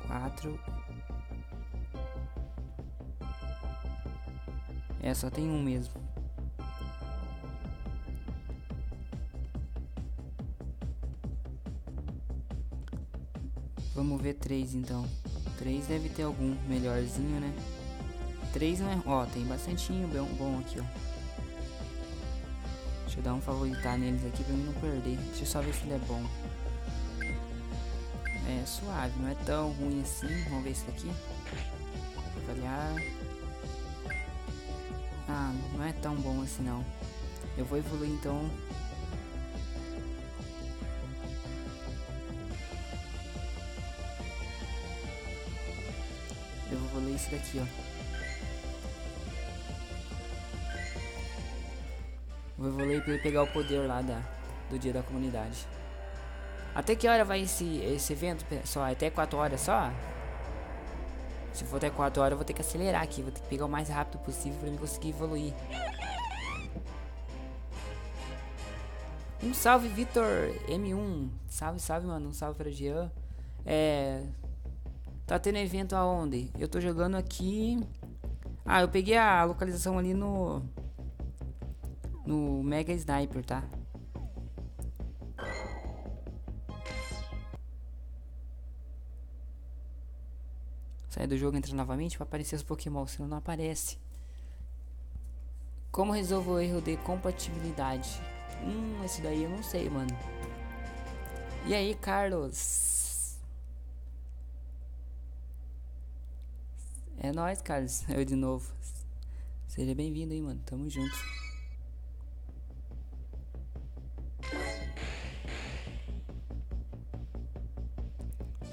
Quatro. É, só tem um mesmo. Vamos ver três então. Três deve ter algum melhorzinho, né? Três não é... Ó, tem bastantinho bom aqui, ó. Deixa eu dar um favoritar neles aqui pra mim não perder. Deixa eu só ver se ele é bom. É suave, não é tão ruim assim. Vamos ver esse daqui. Avaliar. Ah, não é tão bom assim não. Eu vou evoluir então esse daqui, ó. Vou evoluir pra ele pegar o poder lá da, do dia da comunidade. Até que hora vai esse, esse evento, pessoal? Até 4 horas só? Se for até 4 horas, eu vou ter que acelerar aqui. Vou ter que pegar o mais rápido possível pra mim conseguir evoluir. Um salve, Vitor M1. Salve, salve, mano. Um salve para o Jean. É, Tá tendo evento aonde? Eu tô jogando aqui. Ah, eu peguei a localização ali no. No Mega Sniper, tá? Sai do jogo, entra novamente para aparecer os Pokémon, senão não aparece. Como resolvo o erro de compatibilidade? Hum, esse daí eu não sei, mano. E aí, Carlos? É nóis, Carlos. Eu de novo. Seja bem-vindo aí, mano. Tamo junto.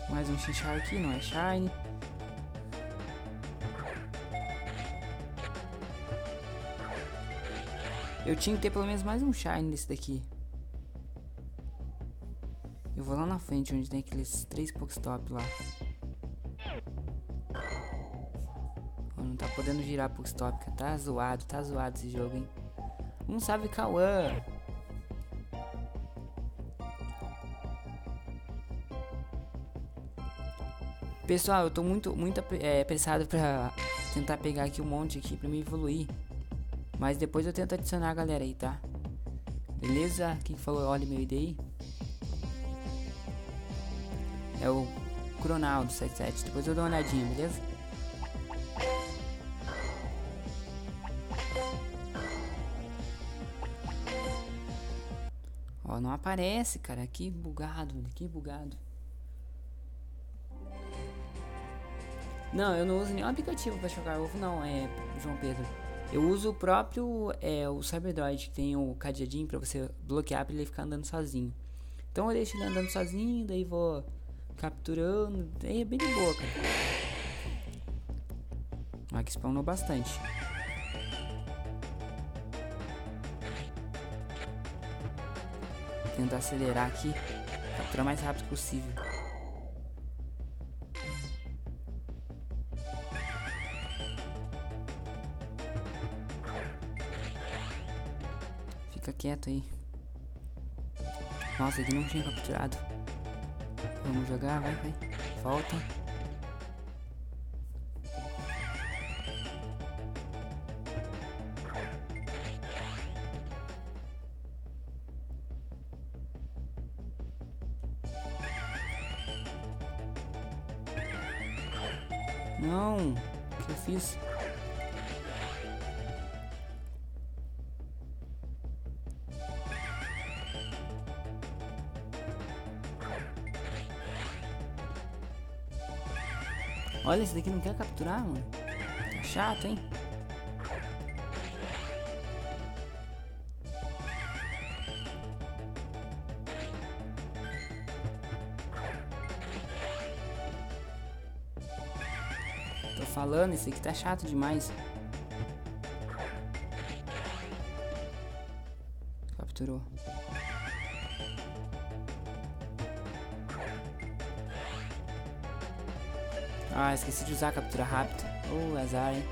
Mais um Chinchar aqui, não é Shine. Eu tinha que ter pelo menos mais um Shine desse daqui. Eu vou lá na frente, onde tem aqueles três Pokestop lá. Podendo girar pro stop, Tá zoado, tá zoado esse jogo, hein? Um salve, Cauã! Pessoal, eu tô muito, muito é, apressado pra tentar pegar aqui um monte aqui pra me evoluir. Mas depois eu tento adicionar a galera aí, tá? Beleza? Quem falou olha meu ID aí? É o Cronaldo 77. Depois eu dou uma olhadinha, beleza? Aparece, cara. Que bugado, que bugado. Não, eu não uso nenhum aplicativo para jogar ovo, não, é, João Pedro. Eu uso o próprio, é, o CyberDroid, que tem o cadeadinho para você bloquear para ele ficar andando sozinho. Então eu deixo ele andando sozinho, daí vou capturando, daí é bem de boa, cara. Aqui spawnou bastante. Tentar acelerar aqui, capturar o mais rápido possível. Fica quieto aí. Nossa, ele não tinha capturado. Vamos jogar, vai, vai. Volta. Esse daqui não quer capturar, mano. Tá chato, hein? Tô falando, esse aqui tá chato demais. Capturou. Ah, esqueci de usar a captura rápida. Oh, azar, hein?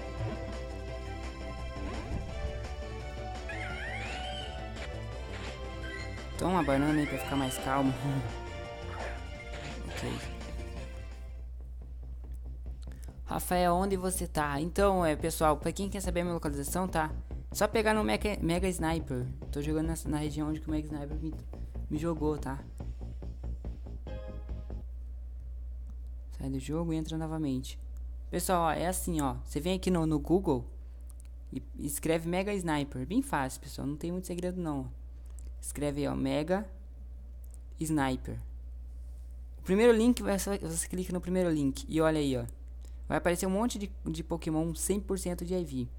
Toma uma banana aí pra ficar mais calmo. <laughs> ok. Rafael, onde você tá? Então, é, pessoal, pra quem quer saber a minha localização, tá? Só pegar no Mega, Mega Sniper. Tô jogando nessa, na região onde o Mega Sniper me, me jogou, tá? Sai do jogo e entra novamente. Pessoal, é assim, ó. Você vem aqui no, no Google e escreve Mega Sniper. Bem fácil, pessoal. Não tem muito segredo, não. Escreve aí, ó. Mega Sniper. O primeiro link, você, você clica no primeiro link. E olha aí, ó. Vai aparecer um monte de, de Pokémon 100% de IV.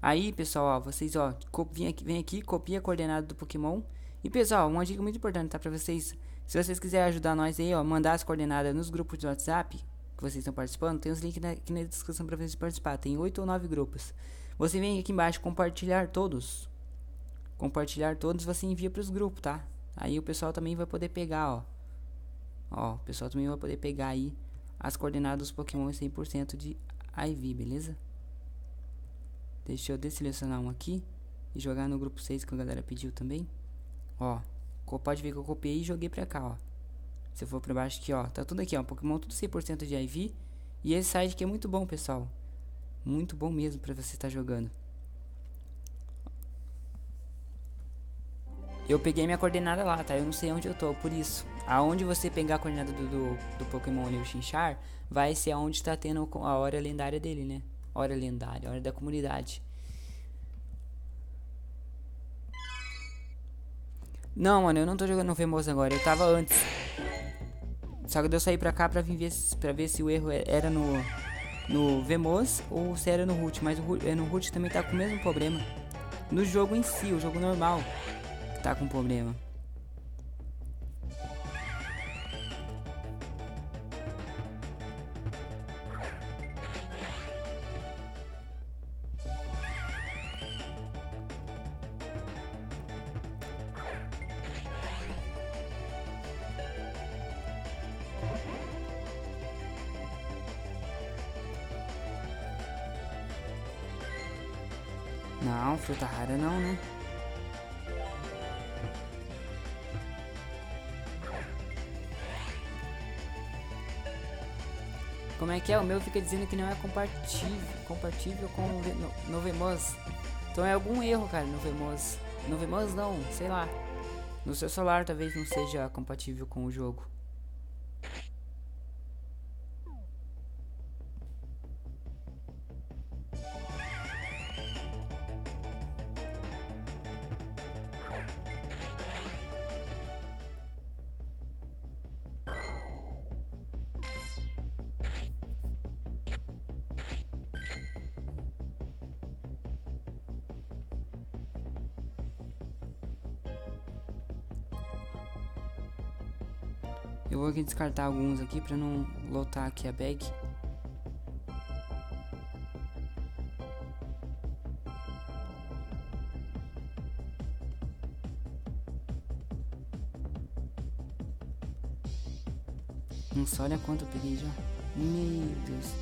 Aí, pessoal, ó, vocês, ó, vem aqui, vem aqui, copia a coordenada do Pokémon. E, pessoal, uma dica muito importante, tá? Pra vocês se vocês quiserem ajudar nós aí, ó, mandar as coordenadas nos grupos de WhatsApp que vocês estão participando, tem os links na, aqui na descrição para vocês participar. Tem oito ou nove grupos. Você vem aqui embaixo compartilhar todos. Compartilhar todos, você envia para os grupos, tá? Aí o pessoal também vai poder pegar, ó. Ó, o pessoal também vai poder pegar aí as coordenadas dos Pokémon 100% de IV, beleza? Deixa eu desselecionar um aqui e jogar no grupo 6 que a galera pediu também. Ó, Pode ver que eu copiei e joguei pra cá, ó. Se eu for pra baixo aqui, ó. Tá tudo aqui, ó. Pokémon tudo 100% de IV. E esse site aqui é muito bom, pessoal. Muito bom mesmo pra você estar tá jogando. Eu peguei minha coordenada lá, tá? Eu não sei onde eu tô, por isso. Aonde você pegar a coordenada do, do, do Pokémon ali, o Chinchar, vai ser aonde tá tendo a hora lendária dele, né? Hora lendária, hora da comunidade. Não, mano, eu não tô jogando Vemos agora. Eu tava antes. Só que eu saí pra cá pra, ver, pra ver se o erro é, era no, no Vemos ou se era no root. Mas o, é, no root também tá com o mesmo problema. No jogo em si, o jogo normal, tá com problema. Rara não, né? Como é que é? O meu fica dizendo que não é compatível, compatível com o Novemos. Então é algum erro, cara. No Vemos não, sei lá. No seu celular talvez não seja compatível com o jogo. Aqui descartar alguns aqui para não lotar aqui a bag. Nossa, olha quanto eu peguei já. Meu Deus.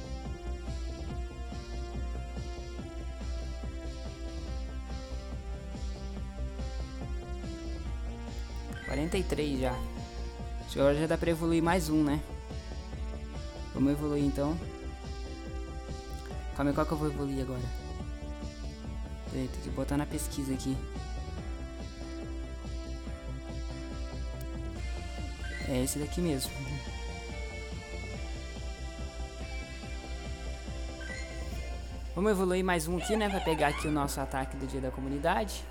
Quarenta e três já. Agora já dá pra evoluir mais um, né? Vamos evoluir então. Calma aí, qual que eu vou evoluir agora? Peraí, tem que botar na pesquisa aqui. É esse daqui mesmo. Vamos evoluir mais um aqui, né? Pra pegar aqui o nosso ataque do dia da comunidade.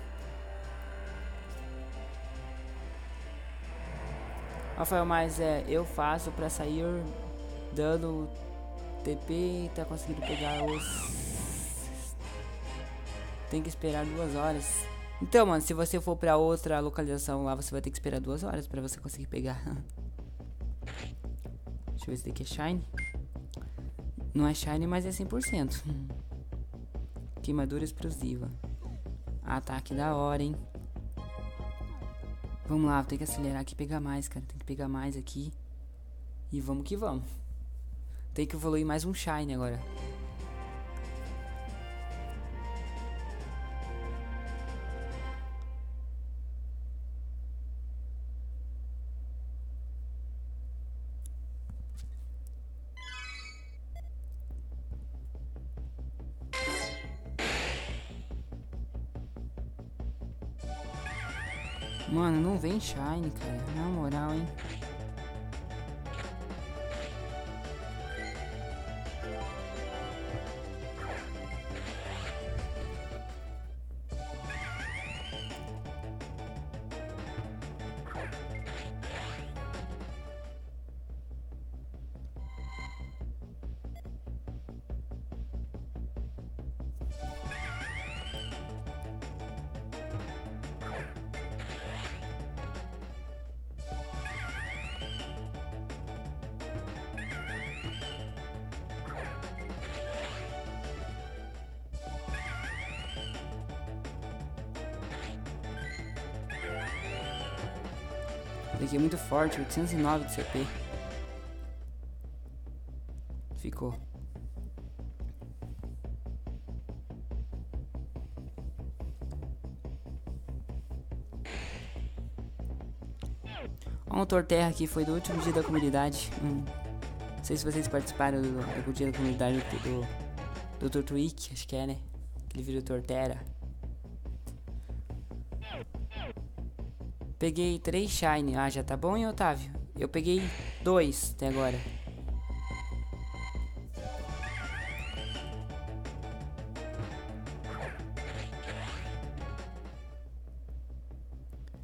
Rafael, mas é, eu faço pra sair dando TP e tá conseguindo pegar os... Tem que esperar duas horas. Então, mano, se você for pra outra localização lá, você vai ter que esperar duas horas pra você conseguir pegar. <laughs> Deixa eu ver se daqui é Shine. Não é Shine, mas é 100%. Queimadura explosiva. Ataque da hora, hein? Vamos lá, tem que acelerar aqui pegar mais, cara. Tem que pegar mais aqui. E vamos que vamos. Tem que evoluir mais um Shine agora. Mano, não vem Shine, cara. Na moral, hein. Forte, 809 de CP. Ficou. Ó, um Torterra aqui foi do último dia da comunidade. Hum. Não sei se vocês participaram do, do dia da comunidade do, do, do Tortwig, acho que é, né? Que ele virou Torterra. Peguei três Shine. Ah, já tá bom, hein, Otávio? Eu peguei dois até agora.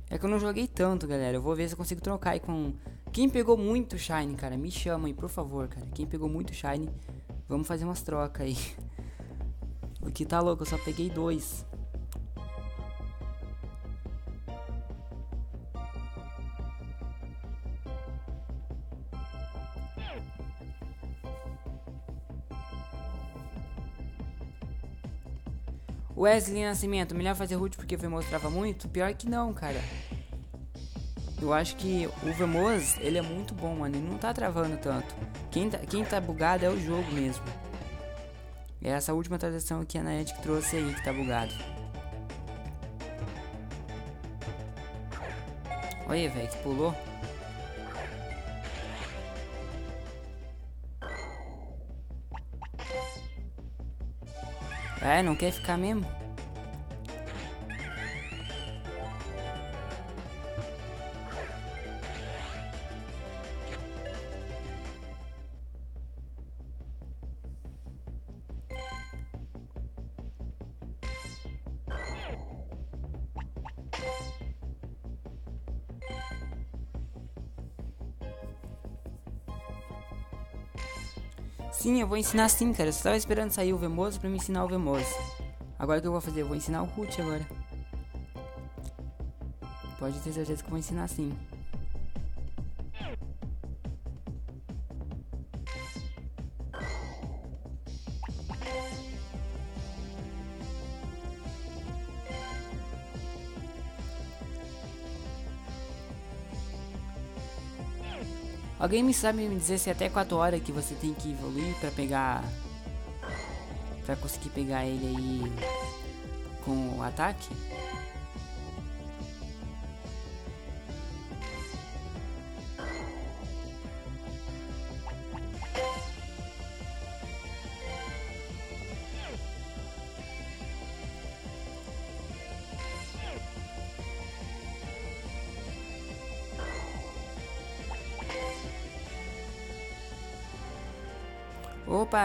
É que eu não joguei tanto, galera. Eu vou ver se eu consigo trocar aí com... Quem pegou muito Shine, cara, me chama aí, por favor, cara. Quem pegou muito Shine, vamos fazer umas trocas aí. <laughs> O que tá louco, eu só peguei dois. Wesley Nascimento, melhor fazer root porque o Vemos trava muito? Pior que não, cara. Eu acho que o Vemos, ele é muito bom, mano. Ele não tá travando tanto. Quem tá, quem tá bugado é o jogo mesmo. É essa última atualização que a Niantic trouxe aí que tá bugado. Olha, velho, que pulou. É, não quer ficar mesmo? Vou ensinar sim, cara. Eu tava esperando sair o Vemoso pra me ensinar o Vemoso. Agora o que eu vou fazer? Eu vou ensinar o Root agora. Pode ter certeza que eu vou ensinar sim. Alguém me sabe me dizer se é até 4 horas que você tem que evoluir pra pegar... Pra conseguir pegar ele aí com o ataque?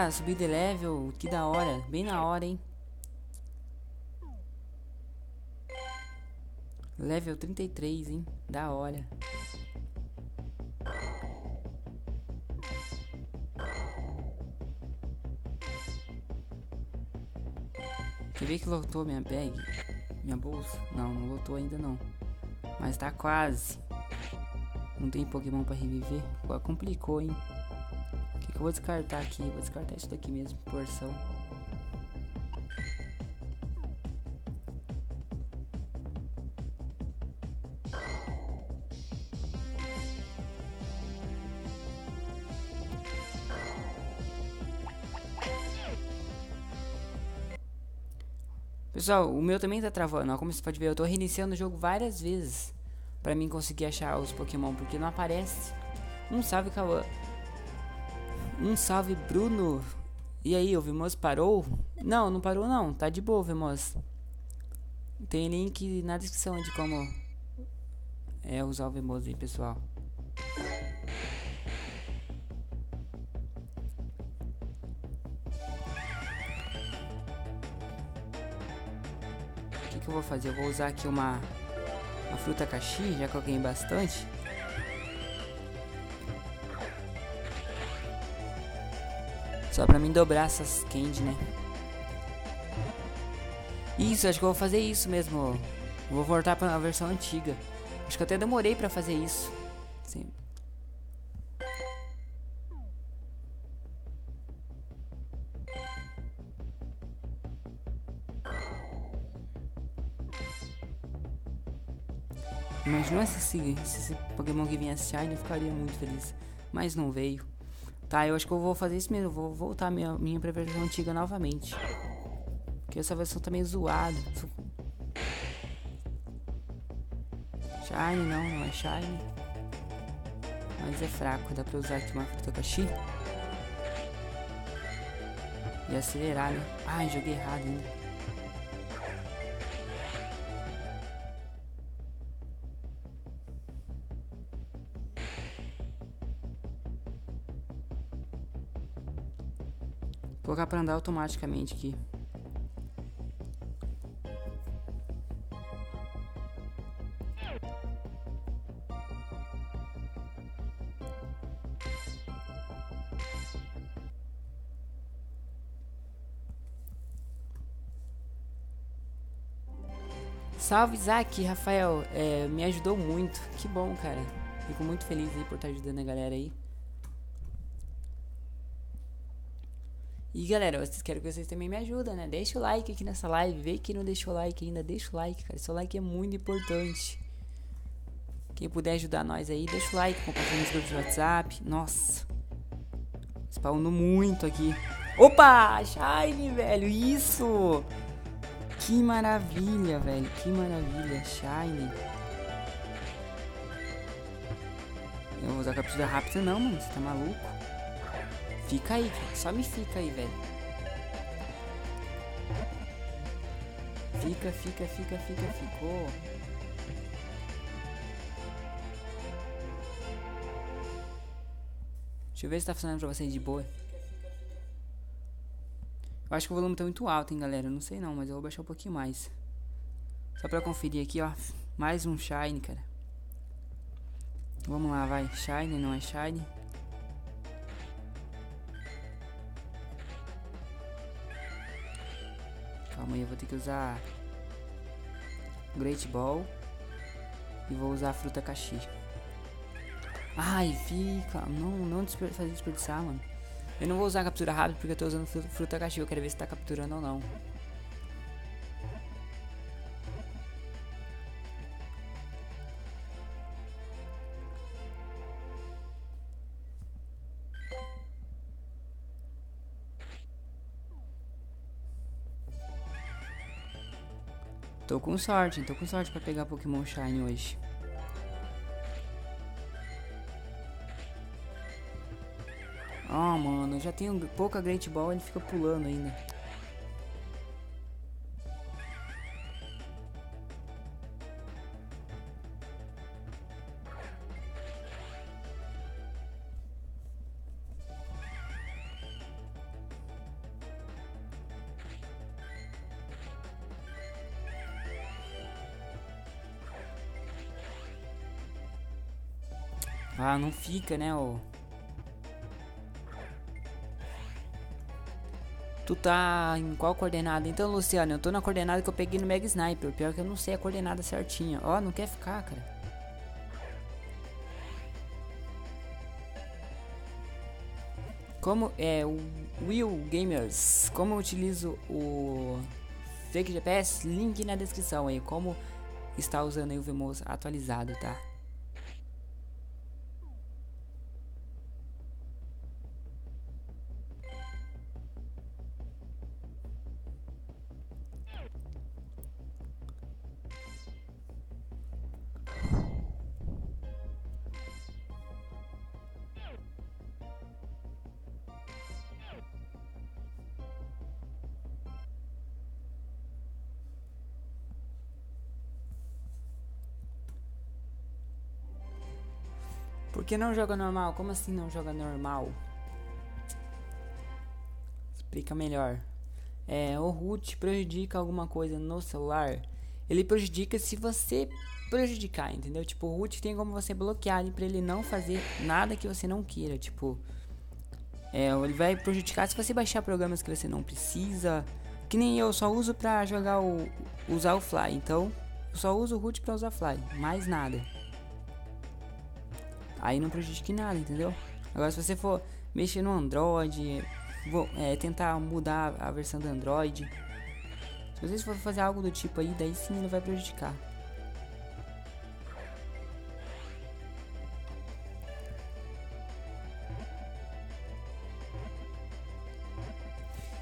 Opa, subi de level, que da hora, bem na hora, hein? Level 33, hein? Da hora. Você vê que lotou minha bag? Minha bolsa? Não, não lotou ainda não. Mas tá quase. Não tem Pokémon pra reviver? Pô, complicou, hein? Eu vou descartar aqui? Vou descartar isso daqui mesmo, porção. Pessoal, o meu também tá travando, ó, como você pode ver, eu tô reiniciando o jogo várias vezes Pra mim conseguir achar os Pokémon, porque não aparece Um salve, Cauã um salve, Bruno. E aí, o Vimos parou? Não, não parou não. Tá de boa, Vimos. Tem link na descrição de como é usar o Vimos aí, pessoal. O que, que eu vou fazer? Eu vou usar aqui uma, uma fruta caxi, já que eu ganhei bastante. Só pra mim dobrar essas candy, né? Isso, acho que eu vou fazer isso mesmo. Vou voltar pra versão antiga. Acho que eu até demorei pra fazer isso. Sim. Imagina se esse, se esse Pokémon que vinha Shine, eu ficaria muito feliz. Mas não veio. Tá, eu acho que eu vou fazer isso mesmo. Vou voltar minha, minha pra versão antiga novamente. Porque essa versão tá meio zoada. Shine, não, não é Shine. Mas é fraco. Dá pra usar aqui uma caxi. E acelerar, né? Ai, joguei errado ainda. Colocar para andar automaticamente aqui. Salve Isaac, Rafael, é, me ajudou muito. Que bom, cara. Fico muito feliz aí por estar ajudando a galera aí. E galera, vocês quero que vocês também me ajudem, né? Deixa o like aqui nessa live. Vê que não deixou o like ainda, deixa o like, cara. Seu like é muito importante. Quem puder ajudar nós aí, deixa o like, compartilha nos grupos de WhatsApp. Nossa. Spawnou muito aqui. Opa! Shine, velho. Isso! Que maravilha, velho. Que maravilha. Shine. Eu vou usar captura rápida não, mano. Você tá maluco? Fica aí, só me fica aí, velho. Fica, fica, fica, fica, ficou. Deixa eu ver se tá funcionando pra vocês de boa. Eu acho que o volume tá muito alto, hein, galera. Eu não sei não, mas eu vou baixar um pouquinho mais. Só pra conferir aqui, ó. Mais um Shine, cara. Vamos lá, vai. Shine, não é Shine. Eu vou ter que usar Great Ball e vou usar a fruta caxi. Ai, fica. Não, não desper fazer desperdiçar, mano. Eu não vou usar captura rápida porque eu tô usando fruta caxi. Eu quero ver se tá capturando ou não. Tô com sorte, tô com sorte pra pegar Pokémon Shine hoje. Ah, oh, mano, já tenho pouca Great Ball, ele fica pulando ainda. Fica, né, ô. Tu tá em qual coordenada? Então, Luciano, eu tô na coordenada que eu peguei no Mega Sniper. Pior que eu não sei a coordenada certinha. Ó, não quer ficar, cara. Como é o Will Gamers? Como eu utilizo o Fake GPS? Link na descrição aí. Como está usando aí o VMOS atualizado, tá? Por que não joga normal? Como assim não joga normal? Explica melhor. É, o root prejudica alguma coisa no celular. Ele prejudica se você prejudicar, entendeu? Tipo, o root tem como você bloquear ele pra ele não fazer nada que você não queira. Tipo, é, ele vai prejudicar se você baixar programas que você não precisa. Que nem eu, só uso pra jogar o. usar o Fly. Então, eu só uso o root pra usar Fly. Mais nada. Aí não prejudique nada, entendeu? Agora se você for mexer no Android, vou, é, tentar mudar a versão do Android. Se você for fazer algo do tipo aí, daí sim ele vai prejudicar.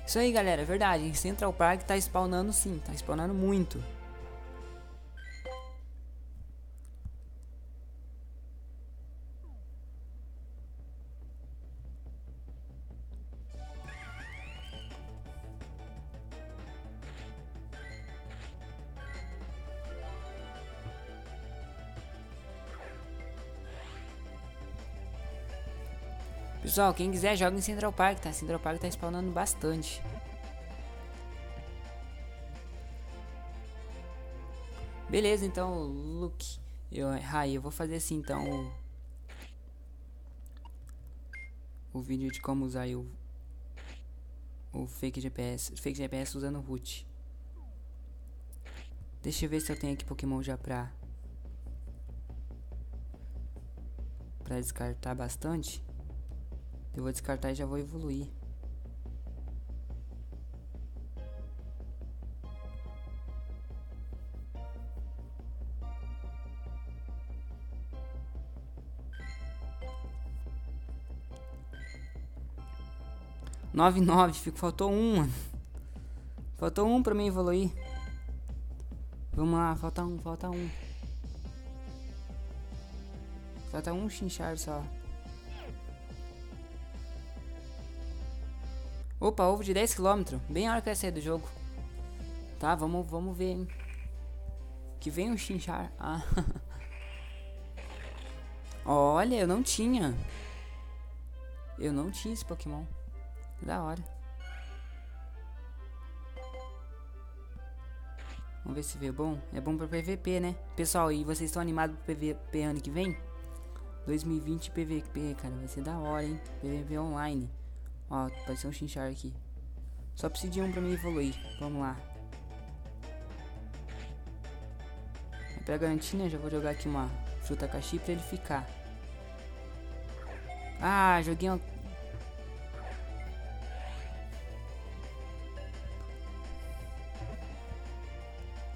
Isso aí, galera, é verdade. Central Park tá spawnando sim, tá spawnando muito. Pessoal, quem quiser joga em Central Park, tá? Central Park tá spawnando bastante. Beleza, então, look. Eu, ai, eu vou fazer assim, então, o, o vídeo de como usar o, o fake GPS, fake GPS usando o root. Deixa eu ver se eu tenho aqui Pokémon já pra pra descartar bastante. Eu vou descartar e já vou evoluir. Nove nove, fico faltou um. Faltou um pra mim evoluir. Vamos lá, falta um, falta um. Falta um chinchar só. Opa, ovo de 10km. Bem a hora que vai sair do jogo. Tá, vamos, vamos ver, hein. Que vem um chinchar. Ah. <laughs> Olha, eu não tinha. Eu não tinha esse Pokémon. Da hora. Vamos ver se veio bom. É bom pra PVP, né? Pessoal, e vocês estão animados pro PVP ano que vem? 2020 PVP, cara. Vai ser da hora, hein? PVP online. Ó, apareceu um chinchar aqui. Só preciso de um pra me evoluir. Vamos lá. É pra garantir, né, já vou jogar aqui uma fruta caxi pra ele ficar. Ah, joguei um...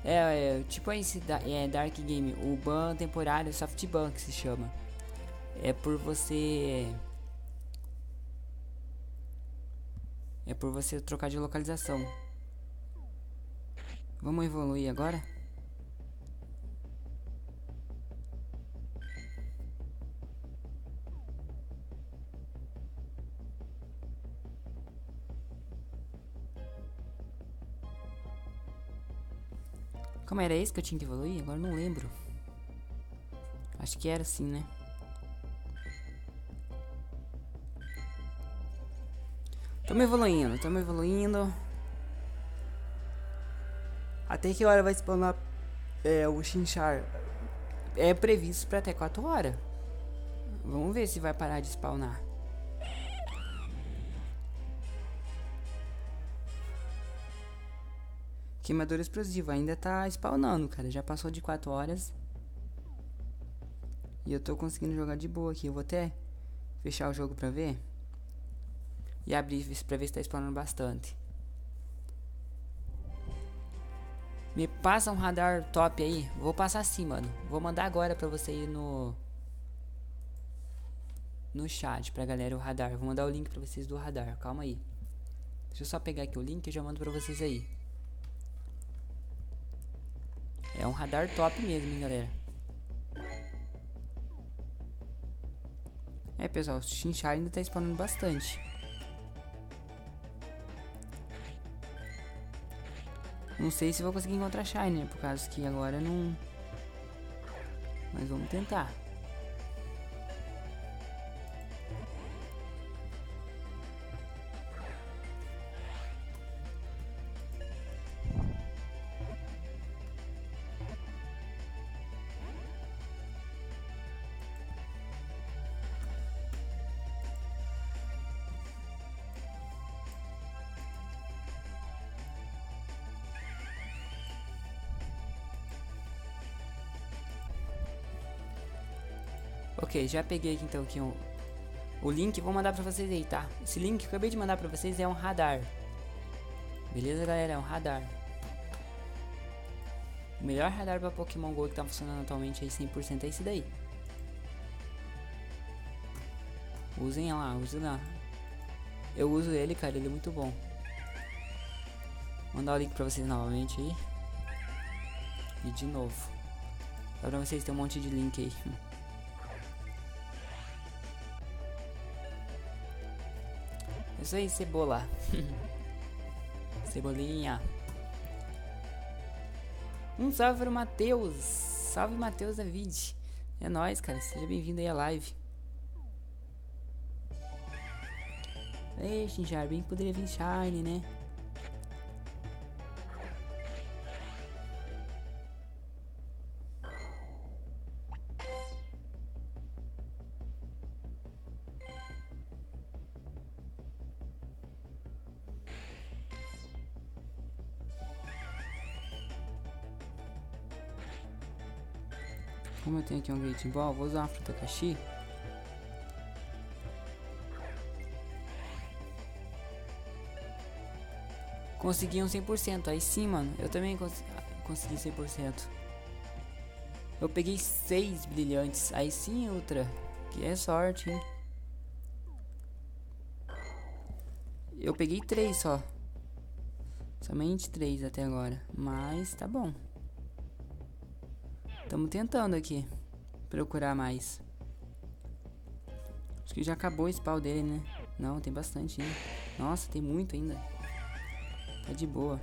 É, é tipo esse da, é, Dark Game, o ban temporário, soft ban que se chama. É por você... É por você trocar de localização. Vamos evoluir agora? Como era esse que eu tinha que evoluir? Agora não lembro. Acho que era assim, né? Tamo evoluindo, tamo evoluindo. Até que hora vai spawnar é, o Chinchar? É previsto pra até 4 horas. Vamos ver se vai parar de spawnar. Queimador explosivo ainda tá spawnando, cara. Já passou de 4 horas. E eu tô conseguindo jogar de boa aqui. Eu vou até fechar o jogo pra ver. E abrir pra ver se tá spawnando bastante. Me passa um radar top aí. Vou passar sim, mano. Vou mandar agora pra você ir no... No chat pra galera o radar. Vou mandar o link pra vocês do radar. Calma aí. Deixa eu só pegar aqui o link e já mando pra vocês aí. É um radar top mesmo, hein, galera. É, pessoal, o Chinchar ainda tá spawnando bastante. Não sei se vou conseguir encontrar Shiner, por causa que agora não... Mas vamos tentar. Já peguei aqui então aqui o, o link, vou mandar pra vocês aí, tá? Esse link que eu acabei de mandar pra vocês é um radar. Beleza, galera? É um radar. O melhor radar pra Pokémon GO que tá funcionando atualmente aí 100% é esse daí. Usem lá, usem lá. Eu uso ele, cara, ele é muito bom. Vou mandar o link pra vocês novamente aí. E de novo. Só pra vocês terem um monte de link aí. <laughs> Isso aí, cebola. <laughs> Cebolinha. Um salve para o Matheus. Salve, Matheus David. É nóis, cara. Seja bem-vindo aí à live. Ei, Xinjar, bem poderia vir Shine, né? Tenho aqui um Great Ball, vou usar uma fruta caxi. Consegui um 100%, aí sim, mano. Eu também cons consegui 100%. Eu peguei 6 brilhantes, aí sim, Ultra. Que é sorte, hein. Eu peguei 3 só. Somente 3 até agora. Mas tá bom. Estamos tentando aqui procurar mais. Acho que já acabou o spawn dele, né? Não, tem bastante ainda. Nossa, tem muito ainda. Tá de boa.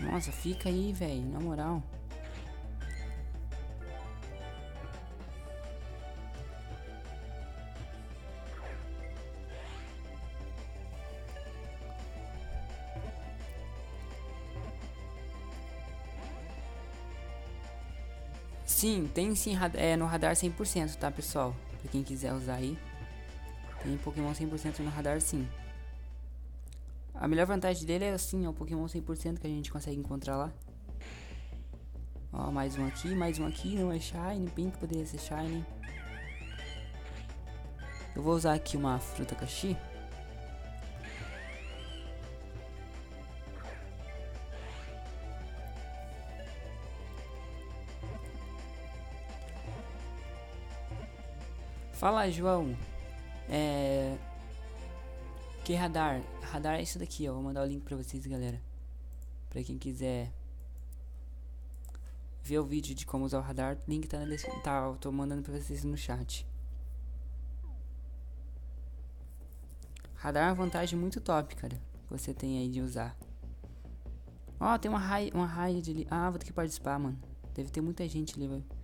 Nossa, fica aí, velho, na moral. Sim, tem sim é, no radar 100%, tá, pessoal? Pra quem quiser usar aí. Tem Pokémon 100% no radar sim. A melhor vantagem dele é assim, é o Pokémon 100% que a gente consegue encontrar lá. Ó, mais um aqui, mais um aqui, não é Shine, Pink poderia ser Shine. Eu vou usar aqui uma fruta caxi. Fala, João. É... Que radar? Radar é isso daqui, ó. Vou mandar o link pra vocês, galera. Pra quem quiser ver o vídeo de como usar o radar, link tá na descrição. Tá, eu tô mandando pra vocês no chat. Radar é uma vantagem muito top, cara. Que você tem aí de usar. Ó, tem uma raid, uma raid ali. Ah, vou ter que participar, mano. Deve ter muita gente ali, velho.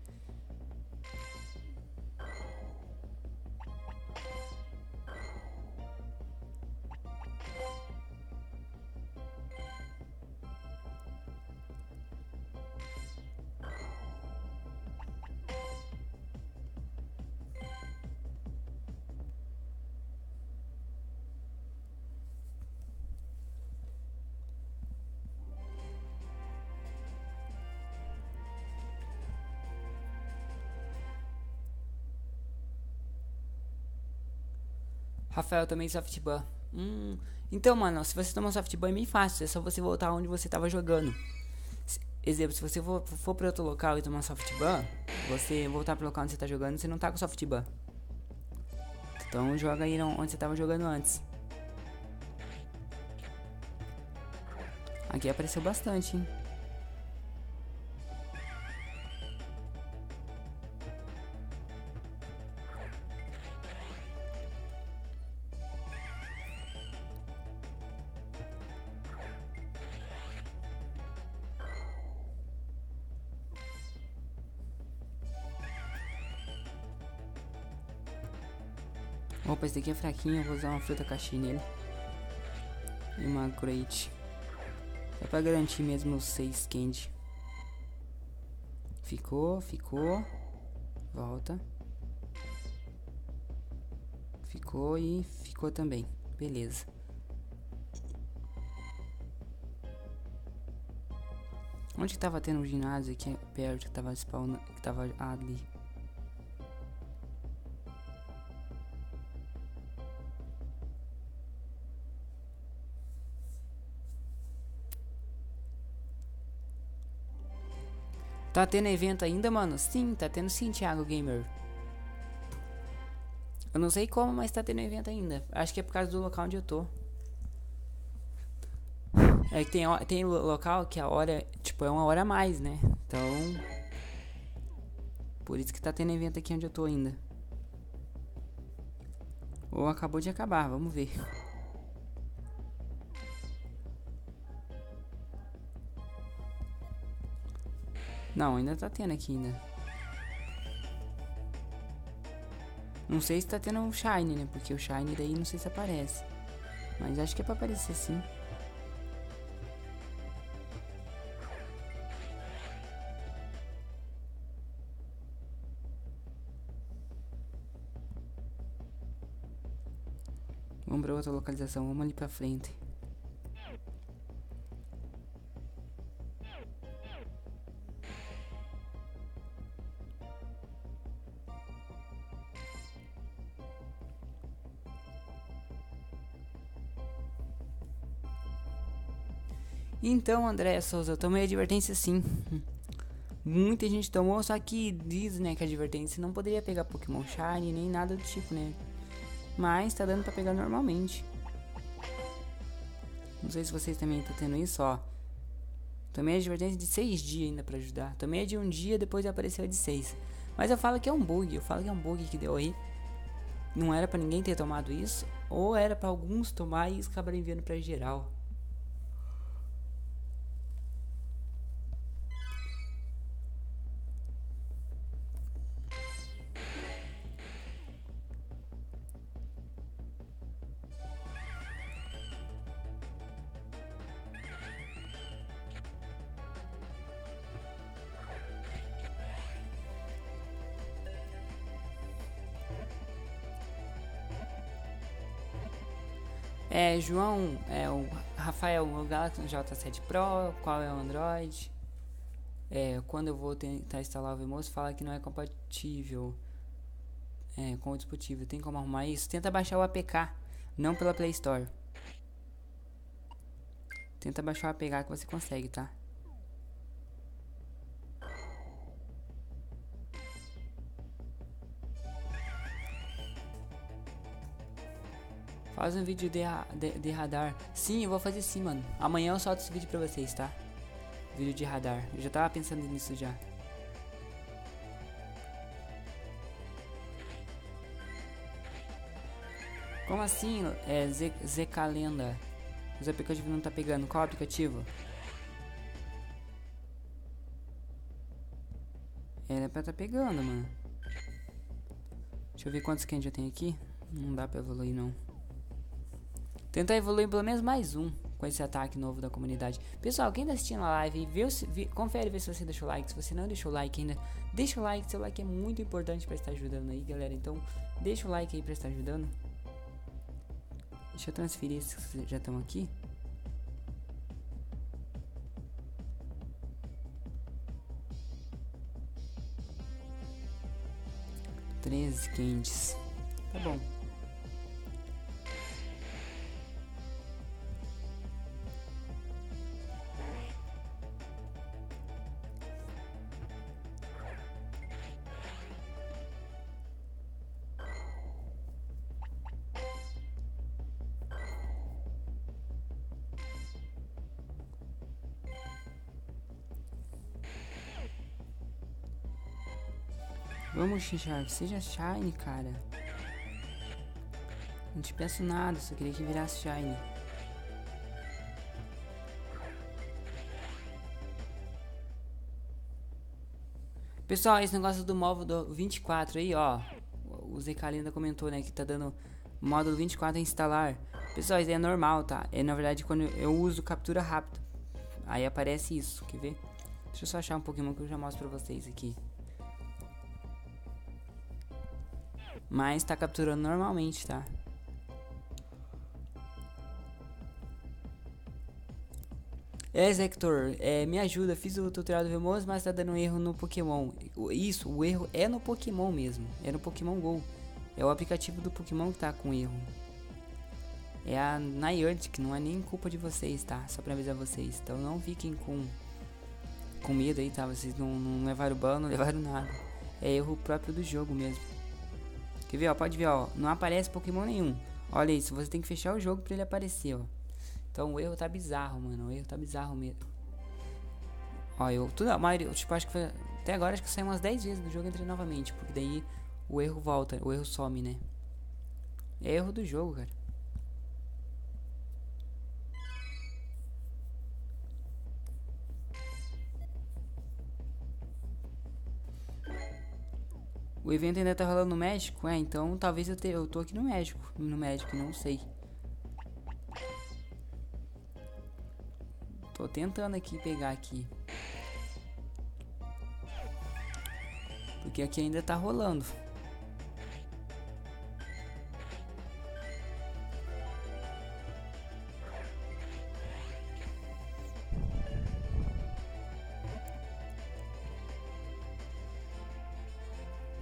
Rafael também softban. Hum, então, mano, se você tomar softban é bem fácil. É só você voltar onde você tava jogando. Exemplo, se você for, for pra outro local e tomar softban, você voltar pro local onde você tá jogando, você não tá com softban. Então joga aí onde você tava jogando antes. Aqui apareceu bastante, hein? Esse daqui é fraquinho, eu vou usar uma fruta caixinha nele. E uma crate. É pra garantir mesmo os 6 candy. Ficou, ficou. Volta. Ficou e ficou também. Beleza. Onde que tava tendo um ginásio aqui perto que tava spawnando, que tava ali? Tá tendo evento ainda, mano? Sim, tá tendo sim, Thiago Gamer. Eu não sei como, mas tá tendo evento ainda. Acho que é por causa do local onde eu tô. É que tem, tem local que a hora, tipo, é uma hora a mais, né? Então. Por isso que tá tendo evento aqui onde eu tô ainda. Ou acabou de acabar, vamos ver. Não, ainda tá tendo aqui ainda. Não sei se tá tendo um Shine, né? Porque o Shine daí não sei se aparece. Mas acho que é pra aparecer sim. Vamos pra outra localização, vamos ali pra frente. Então, André Souza, eu tomei advertência sim. Muita gente tomou, só que diz, né, que a advertência não poderia pegar Pokémon Shine nem nada do tipo, né? Mas tá dando pra pegar normalmente. Não sei se vocês também estão tendo isso, ó. Tomei a advertência de 6 dias ainda pra ajudar. Tomei a de um dia, depois apareceu a de 6. Mas eu falo que é um bug, eu falo que é um bug que deu aí. Não era para ninguém ter tomado isso, ou era para alguns tomar e acabarem enviando para geral. João, é o Rafael, o Galaxy J7 Pro, qual é o Android? É, quando eu vou tentar instalar o VMOS, fala que não é compatível é, com o dispositivo. Tem como arrumar isso? Tenta baixar o APK, não pela Play Store. Tenta baixar o APK que você consegue, tá? Faz um vídeo de, de, de, radar. Sim, eu vou fazer sim, mano. Amanhã eu solto esse vídeo pra vocês, tá? Vídeo de radar. Eu já tava pensando nisso já. Como assim, é, Zcalenda? Os aplicativos não tá pegando. Qual aplicativo? Era pra tá pegando, mano. Deixa eu ver quantos que a gente já tem aqui. Não dá pra evoluir, não. Tentar evoluir pelo menos mais um com esse ataque novo da comunidade. Pessoal, quem tá assistindo a live, confere ver se você deixou like. Se você não deixou like ainda, deixa o like. Seu like é muito importante para estar ajudando aí, galera. Então, deixa o like aí para estar ajudando. Deixa eu transferir esses que já estão aqui. Treze quentes. Tá bom. Seja Shine, cara. Não te peço nada, só queria que virasse Shine. Pessoal, esse negócio do módulo 24 aí, ó. O ZK ainda comentou, né, que tá dando módulo 24 a instalar. Pessoal, isso é normal, tá? É na verdade quando eu uso captura rápida. Aí aparece isso, quer ver? Deixa eu só achar um Pokémon que eu já mostro pra vocês aqui. Mas tá capturando normalmente, tá? É, Hector, é, me ajuda, fiz o tutorial do Vemos, mas tá dando erro no Pokémon. Isso, o erro é no Pokémon mesmo, é no Pokémon GO. É o aplicativo do Pokémon que tá com erro. É a Niantic, não é nem culpa de vocês, tá? Só pra avisar vocês. Então não fiquem com, com medo aí, tá? Vocês não, não levaram ban, não <laughs> levaram nada. É erro próprio do jogo mesmo. Quer ver, ó? Pode ver, ó. Não aparece Pokémon nenhum. Olha isso, você tem que fechar o jogo pra ele aparecer, ó. Então o erro tá bizarro, mano. O erro tá bizarro mesmo. Ó, eu. Tudo, a maioria, tipo, acho que foi. Até agora acho que saiu umas 10 vezes do jogo e entrei novamente. Porque daí o erro volta, o erro some, né? É erro do jogo, cara. O evento ainda tá rolando no México? É, então talvez eu, te, eu tô aqui no México. No México, não sei. Tô tentando aqui pegar aqui. Porque aqui ainda tá rolando.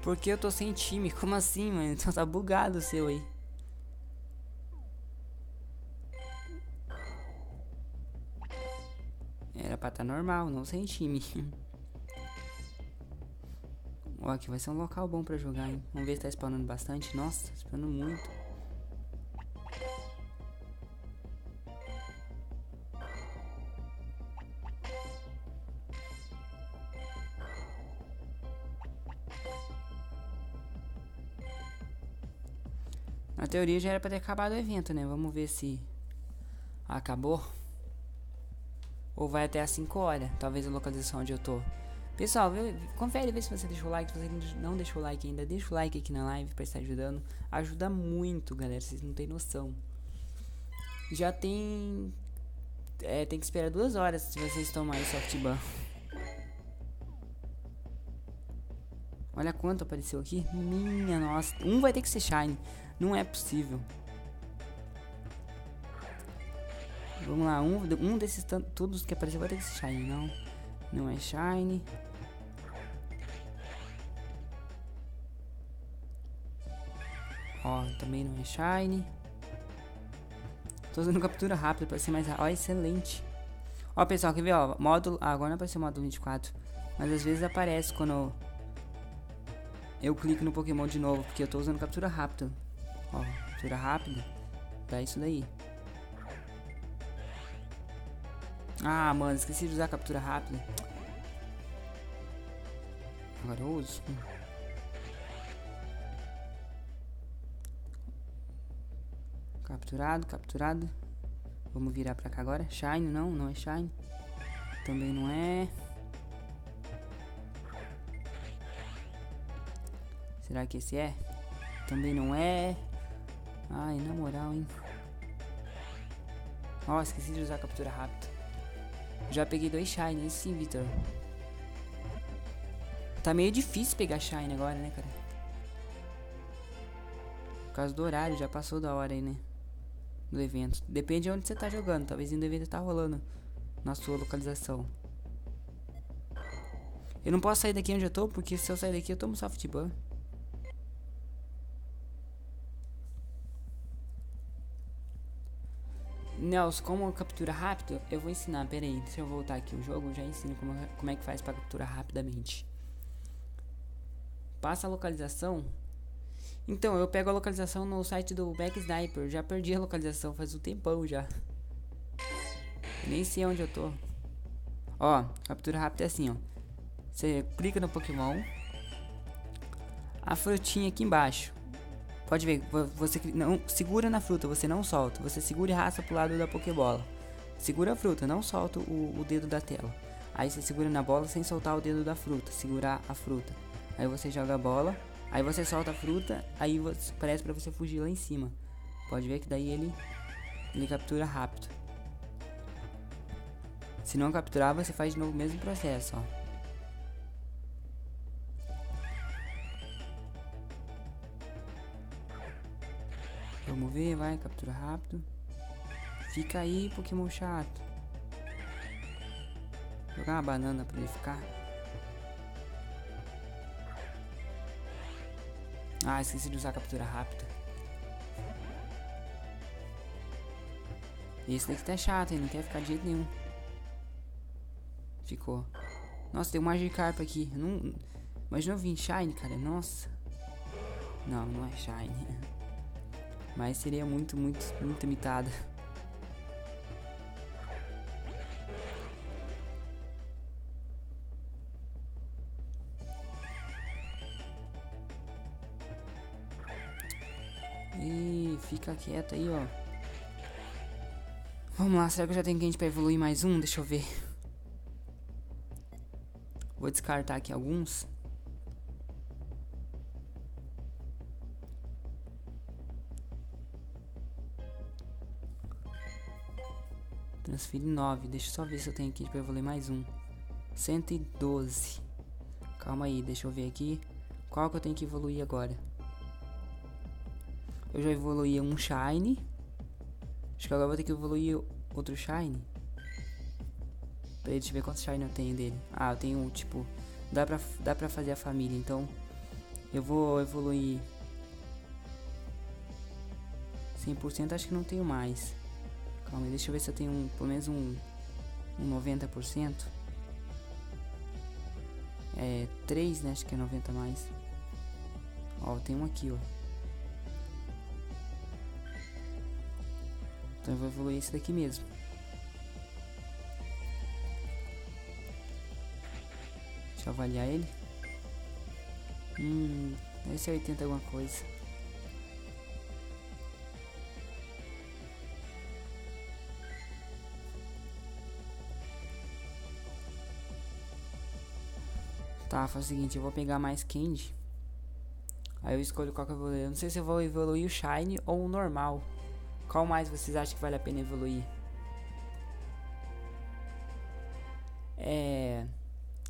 Porque eu tô sem time? <laughs> Como assim, mano? Então tá bugado o seu aí. Era pra tá normal, não sem time. <laughs> Ó, aqui vai ser um local bom pra jogar, hein? Vamos ver se tá spawnando bastante. Nossa, tá spawnando muito. Teoria já era pra ter acabado o evento, né? Vamos ver se acabou. Ou vai até as 5 horas, talvez a localização onde eu tô. Pessoal, confere ver se você deixou o like. Se você não deixou o like ainda, deixa o like aqui na live pra estar ajudando. Ajuda muito, galera. Vocês não tem noção. Já tem. É, tem que esperar duas horas se vocês tomarem soft ban. Olha quanto apareceu aqui. Minha nossa. Um vai ter que ser shine. Não é possível. Vamos lá, um, um desses todos que apareceu vai ter que ser Shine, não. Não é Shine. Ó, também não é Shine. Tô usando captura rápida pra ser mais rápido. Ó, excelente. Ó, pessoal, quer ver, ó, módulo... Ah, agora não apareceu o módulo 24. Mas às vezes aparece quando eu clico no Pokémon de novo, porque eu tô usando captura rápida. Ó, rápida. Dá isso daí. Ah, mano, esqueci de usar captura rápida. Agora eu uso. Capturado, capturado. Vamos virar pra cá agora. Shine, não, não é Shine. Também não é. Será que esse é? Também não é. Ai, na moral, hein. Ó, oh, esqueci de usar a captura rápida. Já peguei dois Shine, sim, Victor. Tá meio difícil pegar Shine agora, né, cara? Por causa do horário, já passou da hora aí, né? do evento. Depende de onde você tá jogando. Talvez ainda o evento tá rolando na sua localização. Eu não posso sair daqui onde eu tô, porque se eu sair daqui eu tomo soft ban. Nelson, como captura rápido, eu vou ensinar. Pera aí, deixa eu voltar aqui o jogo, eu já ensino como, como é que faz para capturar rapidamente. Passa a localização então, eu pego a localização no site do Back Sniper. Já perdi a localização faz um tempão já. Nem sei onde eu tô. Ó, captura rápida é assim, ó. Você clica no Pokémon. A frutinha aqui embaixo. Pode ver, você não segura na fruta, você não solta. Você segura e raça pro lado da Pokébola. Segura a fruta, não solta o, o dedo da tela. Aí você segura na bola sem soltar o dedo da fruta. Segurar a fruta. Aí você joga a bola Aí você solta a fruta, aí você, parece para você fugir lá em cima. Pode ver que daí ele, ele captura rápido. Se não capturar, você faz de novo o mesmo processo, ó. Ver, vai, captura rápido. Fica aí, Pokémon chato. Jogar uma banana pra ele ficar. Ah, esqueci de usar a captura rápida. Esse daqui tá chato, hein? Não quer ficar de jeito nenhum. Ficou. Nossa, tem um Magikarp aqui. Não... Imagina eu vim Shine, cara. Nossa. Não, não é Shine. <laughs> Mas seria muito, muito, muito limitada. fica quieto aí, ó. Vamos lá, será que eu já tenho gente pra evoluir mais um? Deixa eu ver. Vou descartar aqui alguns. Transferir 9. Deixa eu só ver se eu tenho aqui pra evoluir mais um. 112. Calma aí, deixa eu ver aqui. Qual que eu tenho que evoluir agora? Eu já evoluí um Shine. Acho que agora vou ter que evoluir outro Shine. Peraí, deixa eu ver quantos Shine eu tenho dele. Ah, eu tenho, tipo... Dá pra, dá pra fazer a família, então... Eu vou evoluir... 100% acho que não tenho mais. Calma deixa eu ver se eu tenho um, pelo menos um, um 90%. É, 3, né? Acho que é 90 mais. Ó, tem um aqui, ó. Então eu vou evoluir esse daqui mesmo. Deixa eu avaliar ele. Hum, deve ser 80 alguma coisa. Tá, faz o seguinte, eu vou pegar mais Candy. Aí eu escolho qual que eu vou evoluir. Eu não sei se eu vou evoluir o Shine ou o normal. Qual mais vocês acham que vale a pena evoluir? É.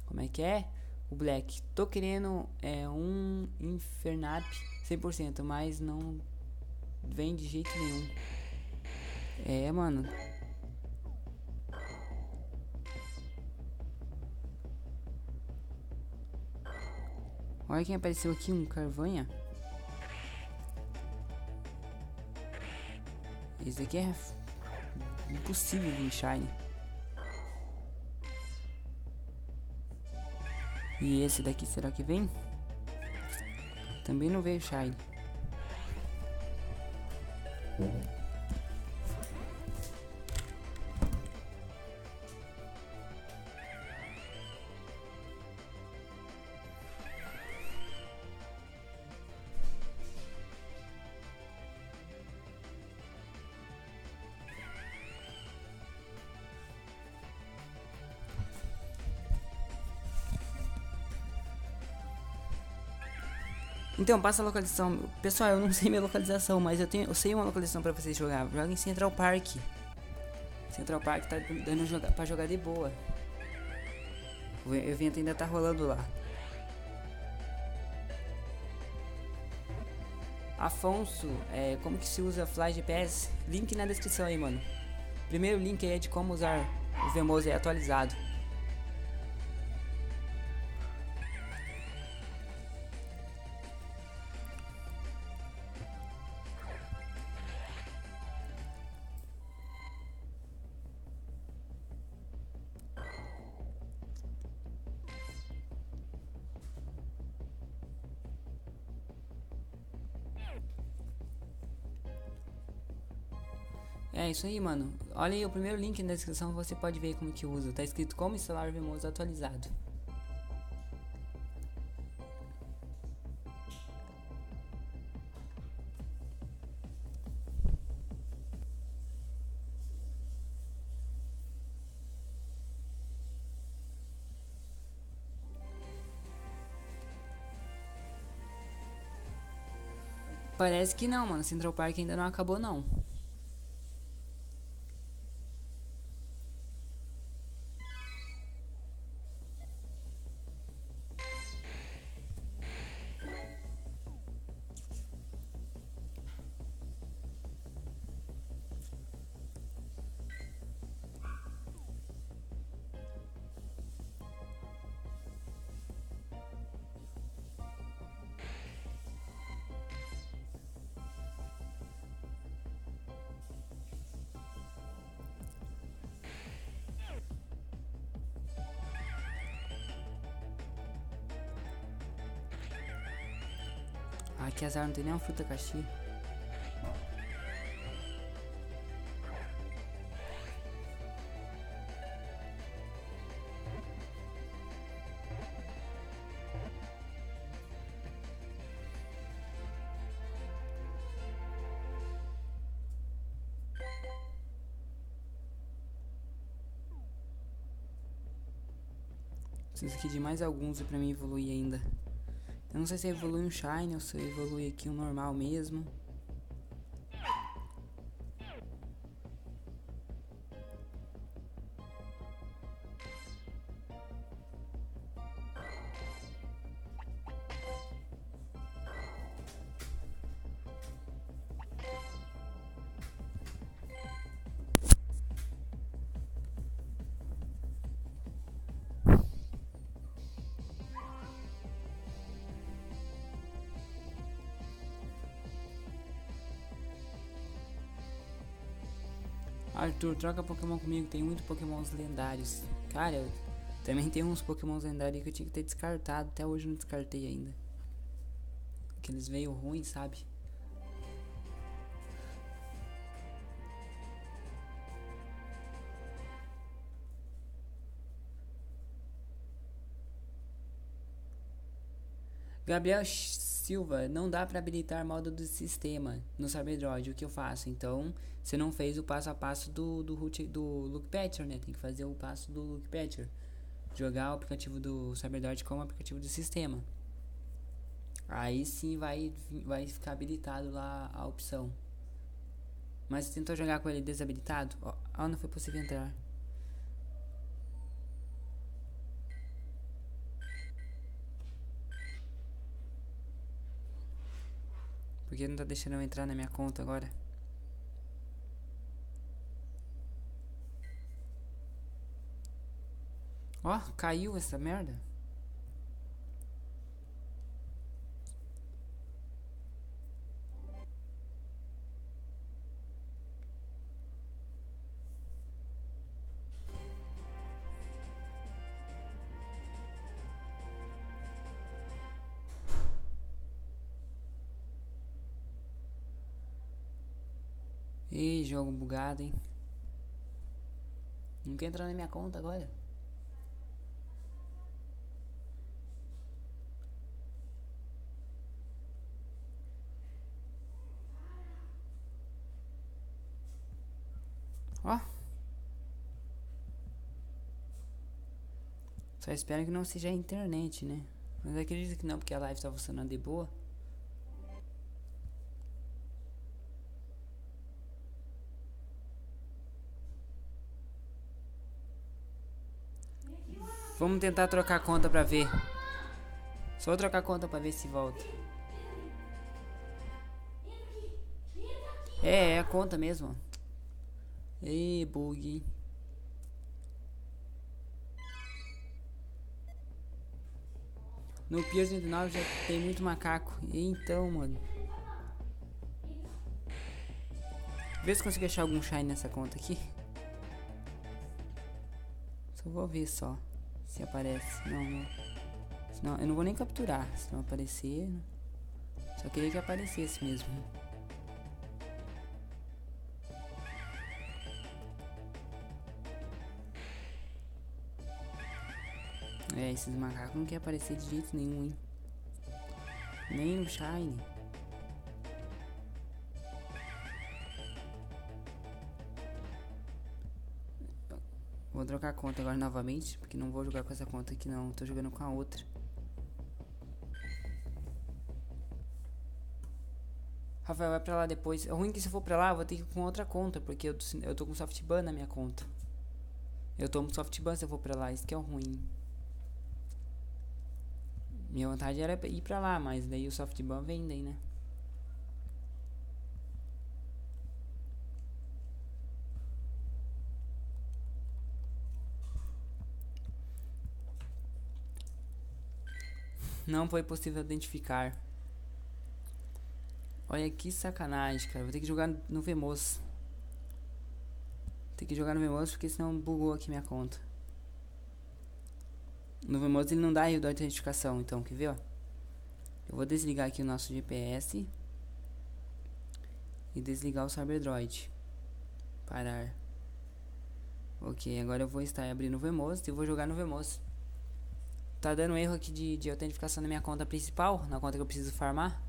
Como é que é? O Black. Tô querendo é, um Infernap 100%, mas não vem de jeito nenhum. É, mano. Olha quem apareceu aqui, um Carvanha. Esse aqui é impossível vir Shine. E esse daqui, será que vem? Também não veio Shine. Então, passa a localização. Pessoal, eu não sei minha localização, mas eu tenho, eu sei uma localização para vocês jogar. Joga em Central Park. Central Park tá dando jogar, pra jogar de boa. O evento ainda tá rolando lá. Afonso, é, como que se usa Fly GPS? Link na descrição aí, mano. Primeiro link aí é de como usar o Vmose atualizado. Isso aí, mano. Olha aí o primeiro link na descrição, você pode ver como que usa. Tá escrito como instalar o atualizado. Parece que não, mano. Central Park ainda não acabou, não. Que azar, não tem nenhuma fruta caxi. Preciso aqui de mais alguns pra mim evoluir ainda. Eu não sei se evolui um Shine ou se evolui aqui um normal mesmo. Arthur, troca Pokémon comigo, tem muitos Pokémons lendários. Cara, eu também tem uns Pokémons lendários que eu tinha que ter descartado, até hoje não descartei ainda. Que eles veio ruins, sabe? Gabriel Silva, não dá para habilitar modo do sistema no Cyberdroid. O que eu faço? Então, você não fez o passo a passo do, do, root, do Look Patcher, né? Tem que fazer o passo do Look Patcher. Jogar o aplicativo do Cyberdroid como aplicativo do sistema. Aí sim vai, vai ficar habilitado lá a opção. Mas tentou jogar com ele desabilitado? Ó, oh, não foi possível entrar. Porque não tá deixando eu entrar na minha conta agora. Ó, caiu essa merda. Jogo bugado, hein? Não quer entrar na minha conta agora? Ó. Só espero que não seja a internet, né? Mas acredito que não, porque a live tá funcionando de boa. Vamos tentar trocar a conta pra ver. Só trocar a conta pra ver se volta. É, é a conta mesmo. Ei, bug. No Pier 109 já tem muito macaco. Então, mano. Vê se consigo achar algum shine nessa conta aqui. Só vou ver só se aparece. Não, não. Senão, eu não vou nem capturar. Se não aparecer. Só queria que aparecesse mesmo. É, esses macacos não querem aparecer de jeito nenhum, hein? Nem no Shine. Vou trocar a conta agora novamente, porque não vou jogar com essa conta aqui não, tô jogando com a outra. Rafael, vai pra lá depois. É ruim que se eu for pra lá, eu vou ter que ir com outra conta, porque eu, eu tô com softban na minha conta. Eu tomo softban se eu for pra lá, isso que é o ruim. Minha vontade era ir pra lá, mas daí o softball vendem, né? Não foi possível identificar. Olha que sacanagem, cara. Vou ter que jogar no Vemos. Tem que jogar no Vemos porque senão bugou aqui minha conta. No Vemos ele não dá erro da autentificação, então, quer ver, ó? Eu vou desligar aqui o nosso GPS e desligar o CyberDroid. Parar. Ok, agora eu vou estar abrindo o Vemos e vou jogar no Vemos. Tá dando erro aqui de, de autentificação na minha conta principal, na conta que eu preciso farmar.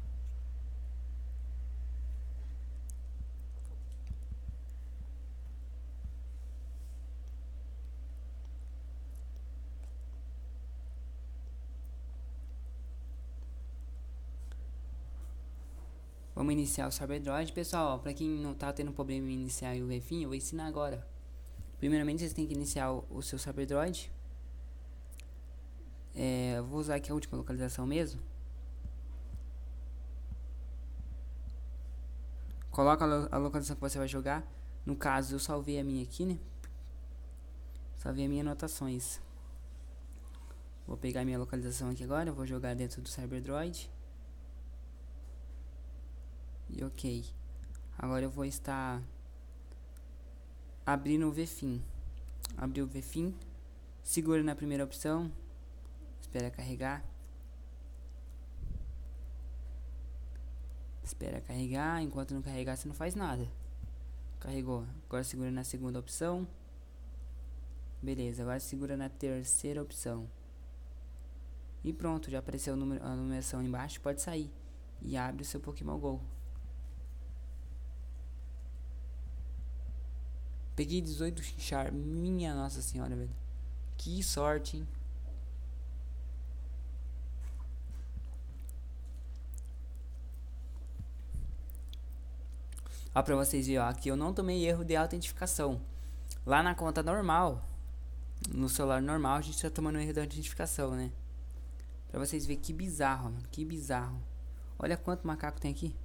Vamos iniciar o CyberDroid. Pessoal, para quem não tá tendo problema em iniciar o refim, eu vou ensinar agora. Primeiramente, vocês têm que iniciar o, seu CyberDroid. É, vou usar aqui a última localização mesmo. Coloca a, lo a localização que você vai jogar. No caso, eu salvei a minha aqui, né? Salvei a minha anotações. Vou pegar minha localização aqui agora. Vou jogar dentro do CyberDroid. E ok. Agora eu vou estar abrindo o VFIN. Abrir o VFIN. Segura na primeira opção. Espera carregar. Espera carregar. Enquanto não carregar, você não faz nada. Carregou. Agora segura na segunda opção. Beleza, agora segura na terceira opção. E pronto, já apareceu a numeração embaixo. Pode sair. E abre o seu Pokémon GO. Peguei 18 char. Minha nossa senhora, velho. Que sorte, hein? Ó, pra vocês verem, ó, aqui eu não tomei erro de autentificação. Lá na conta normal, no celular normal, a gente tá tomando erro de autentificação, né? Pra vocês verem que bizarro, mano, que bizarro. Olha quanto macaco tem aqui.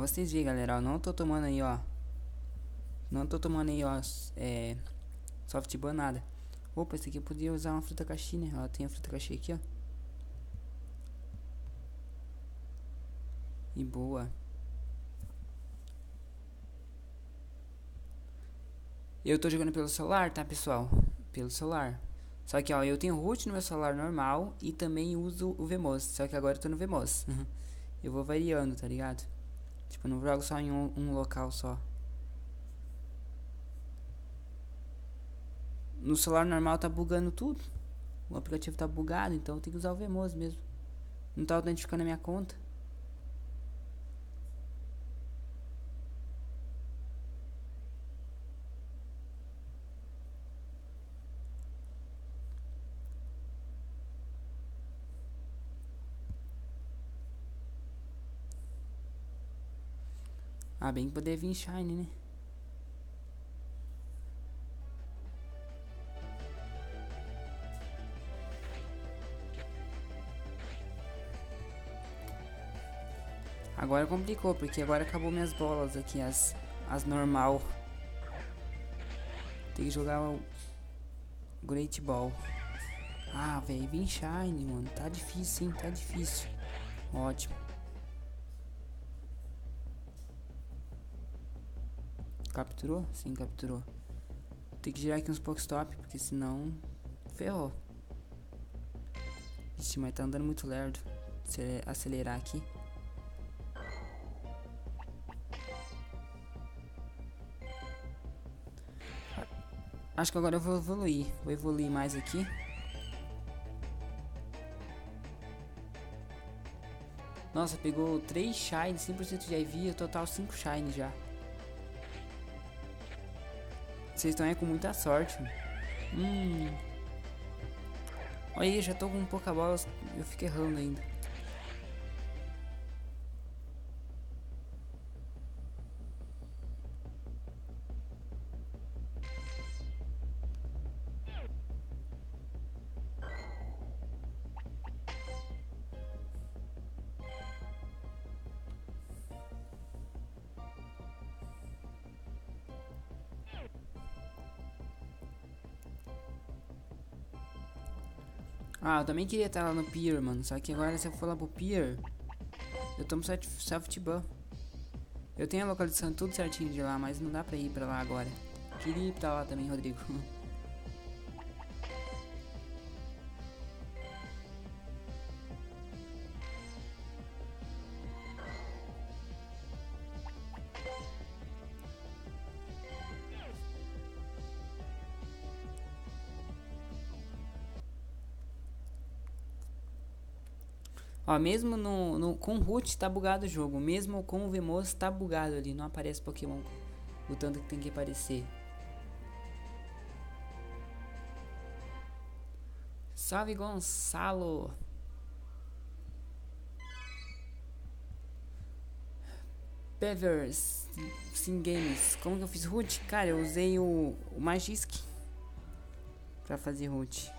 Vocês verem, galera, ó, não tô tomando aí, ó. Não tô tomando aí, ó, é, soft nada. Opa, esse aqui eu podia usar uma fruta caxi, né? Ó, tem a fruta caxi aqui, ó. E boa. Eu tô jogando pelo celular, tá, pessoal? Pelo celular. Só que, ó, eu tenho root no meu celular normal e também uso o VMOS. Só que agora eu tô no VMOS. <laughs> eu vou variando, tá ligado? Tipo, não jogo só em um, um local só. No celular normal tá bugando tudo. O aplicativo tá bugado, então eu tenho que usar o VMOS mesmo. Não tá autentificando a minha conta. Bem que poder vir Shine, né? Agora complicou, porque agora acabou minhas bolas aqui, as, as normal. Tem que jogar o Great Ball. Ah, velho, vem Shine, mano. Tá difícil, hein? Tá difícil. Ótimo. Capturou? Sim, capturou. Tem que girar aqui uns Pokestop, porque senão ferrou. Ixi, mas tá andando muito lerdo. Se acelerar aqui. Acho que agora eu vou evoluir. Vou evoluir mais aqui. Nossa, pegou 3 Shine, 100% de IV, total 5 Shine já. Vocês estão aí com muita sorte. Hum. Olha aí, já tô com pouca bola, eu fico errando ainda. Ah, eu também queria estar lá no Pier, mano. Só que agora se eu for lá pro Pier, eu tomo soft ban. Eu tenho a localização tudo certinho de lá, mas não dá pra ir pra lá agora. Queria ir pra lá também, Rodrigo. <laughs> Ó, mesmo no, no, com root tá bugado o jogo. Mesmo com o VMOS tá bugado ali. Não aparece Pokémon o tanto que tem que aparecer. Salve Gonçalo! Bevers Sim Games. Como que eu fiz root? Cara, eu usei o, o Magisk pra fazer root.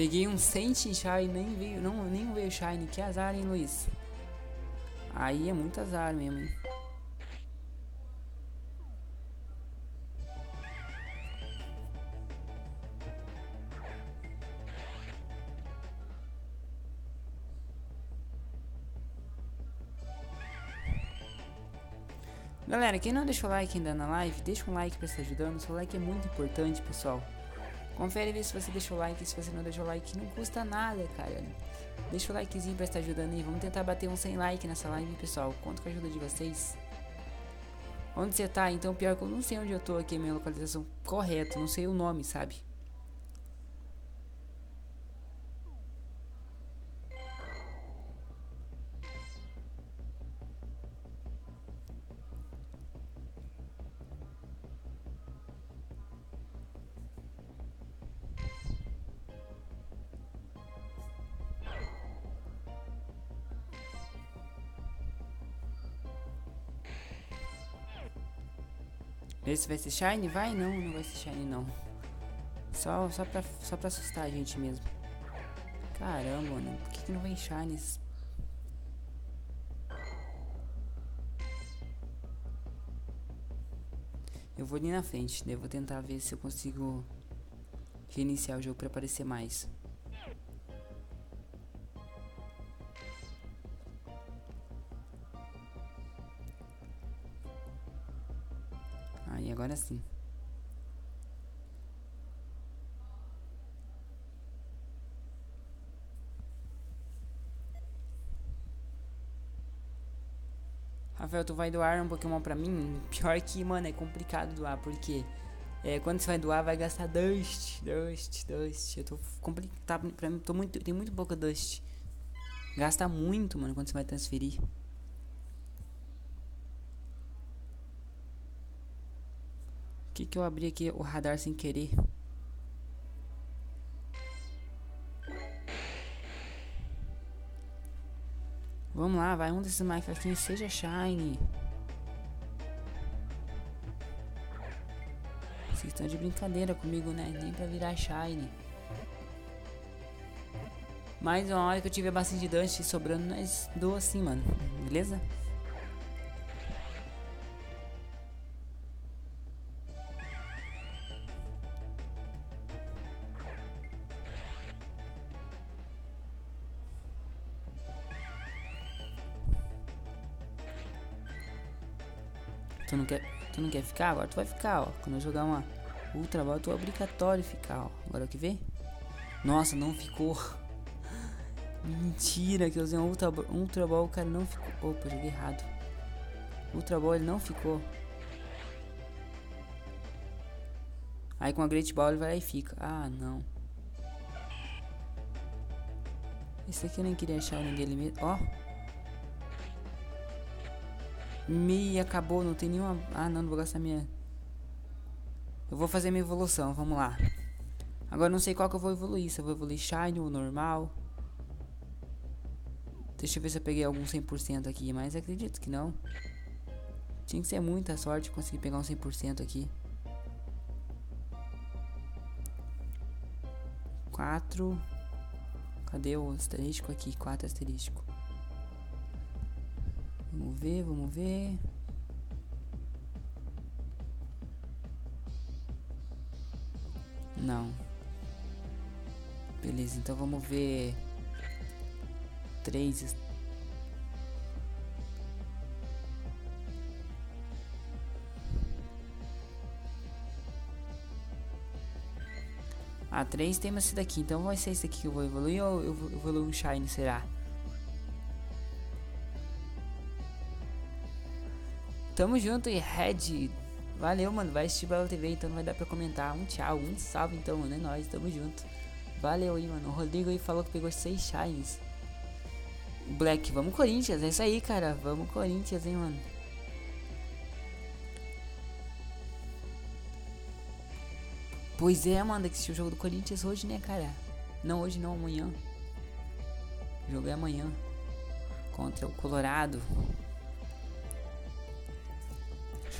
Peguei um Sentient Shine nem veio, não, nem veio Shine. Que azar, hein, Luiz? Aí é muito azar mesmo, hein? Galera, quem não deixou o like ainda na live, deixa um like pra estar ajudando. Seu like é muito importante, pessoal. Confere se você deixou o like, se você não deixou o like, não custa nada, cara. Deixa o likezinho pra estar ajudando aí. Vamos tentar bater um 100 like nessa live, pessoal. Conto com a ajuda de vocês. Onde você tá? Então, pior que eu não sei onde eu tô aqui, minha localização correta. Não sei o nome, sabe? Esse vai ser Shine? Vai? Não, não vai ser Shine não. Só, só, pra, só pra assustar a gente mesmo. Caramba, mano. Por que, que não vem Shines? Eu vou ali na frente, daí eu vou tentar ver se eu consigo reiniciar o jogo para aparecer mais. Aí, agora sim. Rafael, tu vai doar um Pokémon pra mim? Pior que, mano, é complicado doar, porque é, quando você vai doar, vai gastar Dust, Dust, Dust. Eu tô complicado, pra mim, tô muito, tem muito pouca Dust. Gasta muito, mano, quando você vai transferir. Que que eu abri aqui o radar sem querer? Vamos lá, vai um desses Minecraftinhos seja Shine. Vocês estão de brincadeira comigo, né? Nem pra virar Shine. Mas uma hora que eu tiver bastante Dust sobrando, nós dou assim, mano. Beleza? Tu não quer ficar? Agora tu vai ficar, ó. Quando eu jogar uma Ultra Ball, tu é obrigatório ficar, ó. Agora que vê? Nossa, não ficou. <laughs> Mentira, que eu usei um Ultra, Ultra Ball, o cara não ficou. Opa, joguei errado. Ultra Ball, ele não ficou. Aí com a Great Ball ele vai e fica. Ah, não. Esse aqui eu nem queria achar ninguém ali Ó. Me acabou, não tem nenhuma... Ah, não, não vou gastar minha... Eu vou fazer minha evolução, vamos lá. Agora não sei qual que eu vou evoluir, se eu vou evoluir Shine ou normal. Deixa eu ver se eu peguei algum 100% aqui, mas acredito que não. Tinha que ser muita sorte conseguir pegar um 100% aqui. 4. Cadê o asterístico aqui? 4 asterístico. Vamos ver, vamos ver. Não. Beleza, então vamos ver. Três. Ah, três tem esse daqui. Então vai ser esse daqui que eu vou evoluir ou eu vou evoluir um Shine, será? Tamo junto e Red. Valeu, mano. Vai assistir Bela TV, então não vai dar pra comentar. Um tchau, um salve então, mano. É nóis, tamo junto. Valeu aí, mano. O Rodrigo aí falou que pegou seis shines. Black, vamos Corinthians. É isso aí, cara. Vamos Corinthians, hein, mano. Pois é, mano, que esse jogo do Corinthians hoje, né, cara? Não, hoje não, amanhã. O jogo é amanhã. Contra o Colorado.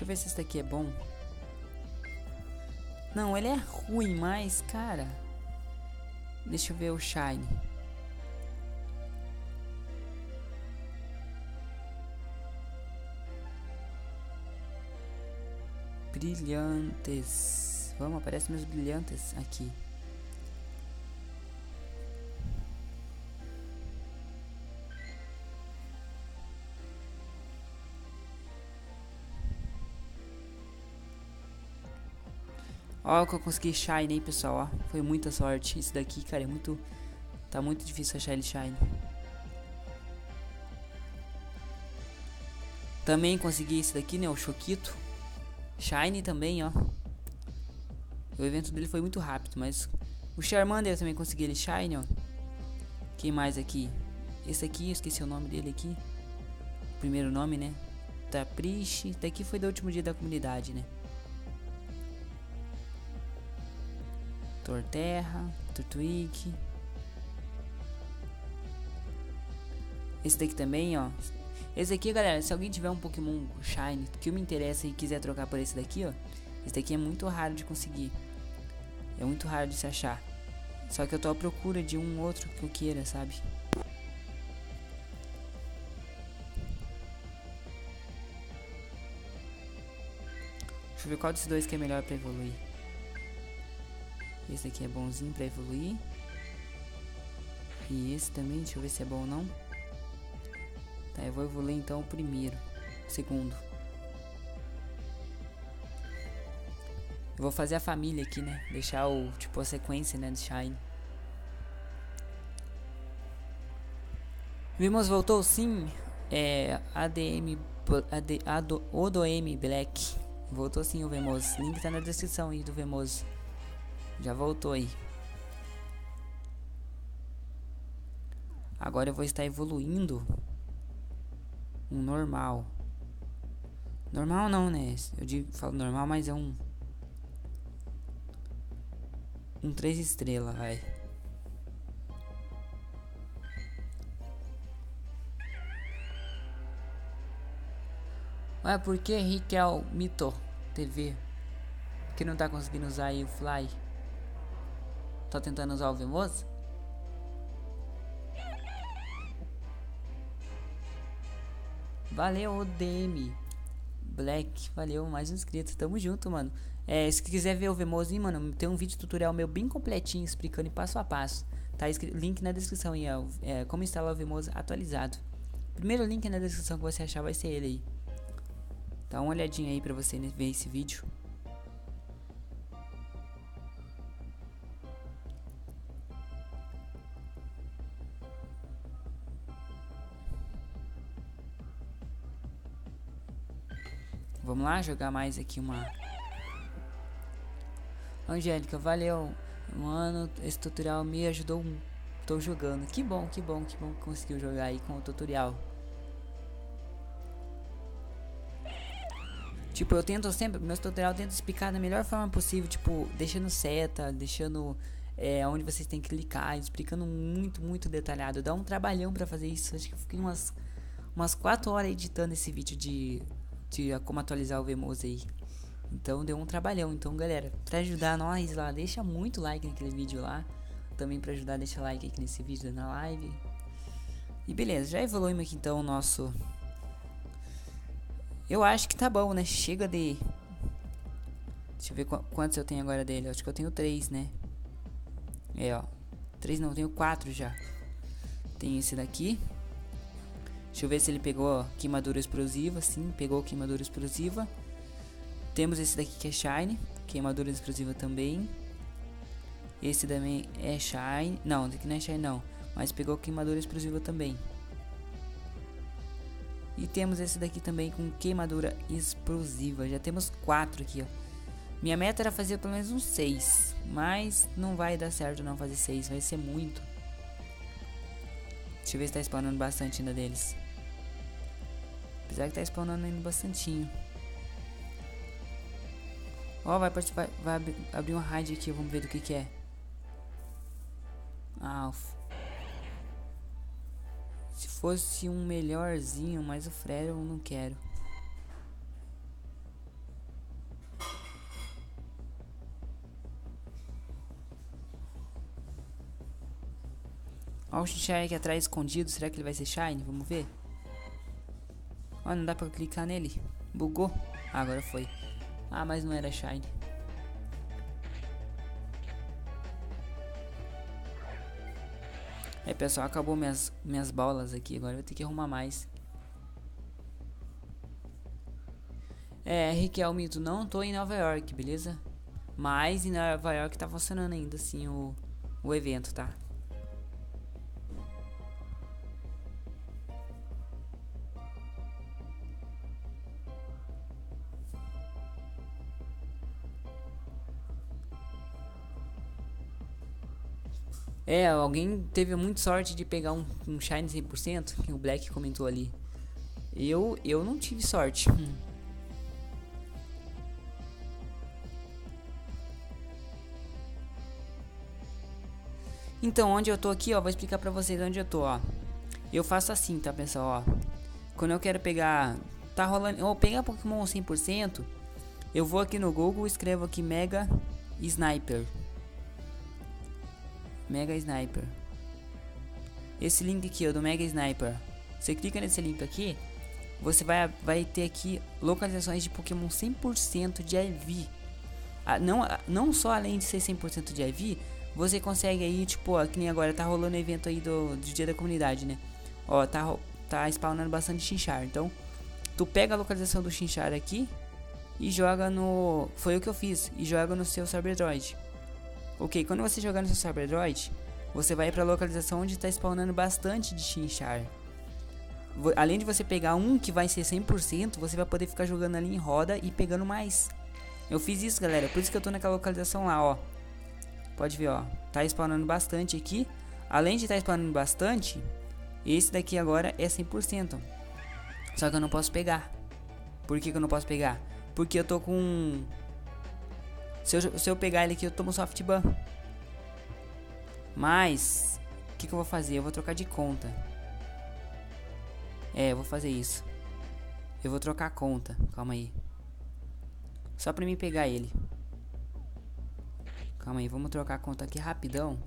Deixa eu ver se esse daqui é bom. Não, ele é ruim, mas, cara... Deixa eu ver o Shine. Brilhantes. Vamos, aparece meus brilhantes aqui. Ó, que eu consegui Shine, hein, pessoal, ó. Foi muita sorte. Isso daqui, cara, é muito... Tá muito difícil achar ele Shine. Também consegui esse daqui, né, o Choquito. Shine também, ó. O evento dele foi muito rápido, mas... O Charmander também consegui ele Shine, ó. Quem mais aqui? Esse aqui, eu esqueci o nome dele aqui. primeiro nome, né? Tapriche. Daqui foi do último dia da comunidade, né? Torterra, Turtwig. Esse daqui também, ó. Esse aqui, galera, se alguém tiver um Pokémon Shine que me interessa e quiser trocar por esse daqui, ó. Esse daqui é muito raro de conseguir. É muito raro de se achar. Só que eu tô à procura de um outro que eu queira, sabe? Deixa eu ver qual desses dois que é melhor pra evoluir. Esse aqui é bonzinho pra evoluir. E esse também, deixa eu ver se é bom ou não. Tá, eu vou evoluir então o primeiro. O segundo. Eu vou fazer a família aqui, né? Deixar o, tipo, a sequência, né, de Shine. Vimos voltou sim. É, ADM, AD, Black. Voltou sim o Vemos. Link tá na descrição aí do Vemos. Já voltou aí. Agora eu vou estar evoluindo um normal. Normal não, né? Eu digo, falo normal, mas é um um 3 estrelas, vai. Ué, por que Riquel Mito TV? Que não tá conseguindo usar aí o Fly? Tá tentando usar o Vemos? Valeu, ODM. Black, valeu, mais um inscrito. Tamo junto, mano. É, se quiser ver o Vemozinho, mano, tem um vídeo tutorial meu bem completinho explicando passo a passo. Tá escrito, link na descrição aí, ó, é, como instalar o Vemoso atualizado. Primeiro link na descrição que você achar vai ser ele aí. Dá uma olhadinha aí pra você ver esse vídeo. Vamos lá jogar mais aqui uma Angélica, valeu. Mano, esse tutorial me ajudou. Tô jogando. Que bom, que bom, que bom que conseguiu jogar aí com o tutorial. Tipo, eu tento sempre, meus tutorial tento explicar da melhor forma possível, tipo, deixando seta, deixando é, onde vocês têm que clicar, explicando muito, muito detalhado. Dá um trabalhão para fazer isso. Acho que eu fiquei umas umas 4 horas editando esse vídeo de, de como atualizar o VMOS aí. Então deu um trabalhão. Então, galera, pra ajudar nós lá, deixa muito like naquele vídeo lá. Também pra ajudar, deixa like aqui nesse vídeo na live. E beleza, já evoluímos aqui então o nosso. Eu acho que tá bom, né? Chega de. Deixa eu ver qu quantos eu tenho agora dele. Eu acho que eu tenho três, né? É, ó. Três não, eu tenho quatro já. Tem esse daqui. Deixa eu ver se ele pegou queimadura explosiva. Sim, pegou queimadura explosiva. Temos esse daqui que é Shine, queimadura explosiva também. Esse também é Shine, não, esse aqui não é Shine não, mas pegou queimadura explosiva também. E temos esse daqui também com queimadura explosiva, já temos quatro aqui, ó. Minha meta era fazer pelo menos uns seis, mas não vai dar certo não fazer seis, vai ser muito. Deixa eu ver se tá spawnando bastante ainda deles. Apesar que tá spawnando ainda bastantinho. Ó, vai, vai, vai abrir, abrir uma raid aqui, vamos ver do que que é. Ah, se fosse um melhorzinho, mas o Fred eu não quero. Ó o Shine aqui atrás escondido, será que ele vai ser Shine? Vamos ver. Ó, não dá pra clicar nele. Bugou. Ah, agora foi. Ah, mas não era Shine. É, pessoal, acabou minhas, minhas bolas aqui. Agora eu vou ter que arrumar mais. É, Riquelmito, não tô em Nova York, beleza? Mas em Nova York tá funcionando ainda assim o, o evento, tá? É, alguém teve muita sorte de pegar um, um Shine 100%, que o Black comentou ali. Eu, eu não tive sorte. Hum. Então, onde eu tô aqui, ó, vou explicar pra vocês onde eu tô, ó. Eu faço assim, tá, pessoal, ó. Quando eu quero pegar... Tá rolando... Ou pegar Pokémon 100%, eu vou aqui no Google, escrevo aqui Mega Sniper. Mega Sniper. Esse link aqui, do Mega Sniper. Você clica nesse link aqui, você vai, vai ter aqui localizações de Pokémon 100% de IV. Ah, não, ah, não só além de ser 100% de IV, você consegue aí, tipo, ó, que nem agora tá rolando evento aí do, do dia da comunidade, né? Ó, tá, tá spawnando bastante Chinchar. Então, tu pega a localização do Chinchar aqui e joga no... Foi o que eu fiz. E joga no seu Cyberdroid. Ok, quando você jogar no seu Cyberdroid, você vai pra localização onde tá spawnando bastante de Chinchar. Além de você pegar um que vai ser 100%, você vai poder ficar jogando ali em roda e pegando mais. Eu fiz isso, galera. Por isso que eu tô naquela localização lá, ó. Pode ver, ó. Tá spawnando bastante aqui. Além de estar tá spawnando bastante, esse daqui agora é 100%. Só que eu não posso pegar. Por que, que eu não posso pegar? Porque eu tô com... Se eu, se eu pegar ele aqui, eu tomo soft ban. Mas... O que, que eu vou fazer? Eu vou trocar de conta. É, eu vou fazer isso. Eu vou trocar a conta. Calma aí. Só pra mim pegar ele. Calma aí, vamos trocar a conta aqui rapidão.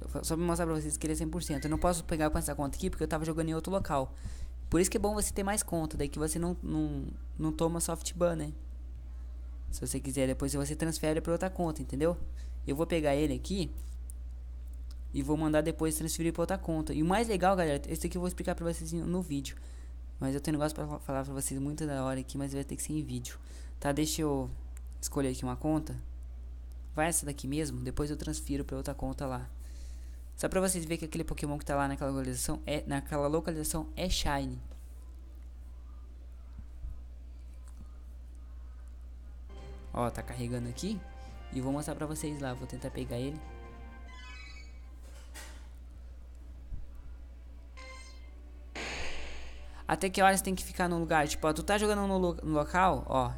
Eu, só pra mostrar pra vocês que ele é 100%. Eu não posso pegar com essa conta aqui porque eu tava jogando em outro local. Por isso que é bom você ter mais conta. Daí que você não, não, não toma soft ban, né? Se você quiser, depois você transfere pra outra conta, entendeu? Eu vou pegar ele aqui e vou mandar depois transferir para outra conta. E o mais legal, galera, esse aqui eu vou explicar para vocês no vídeo. Mas eu tenho um negócio para falar para vocês muito da hora aqui, mas vai ter que ser em vídeo. Tá, deixa eu escolher aqui uma conta. Vai essa daqui mesmo, depois eu transfiro para outra conta lá. Só para vocês verem que aquele Pokémon que tá lá naquela localização é naquela localização é Shine. Ó, tá carregando aqui. E vou mostrar pra vocês lá. Vou tentar pegar ele. Até que horas tem que ficar no lugar? Tipo, ó, tu tá jogando no, lo no local, ó.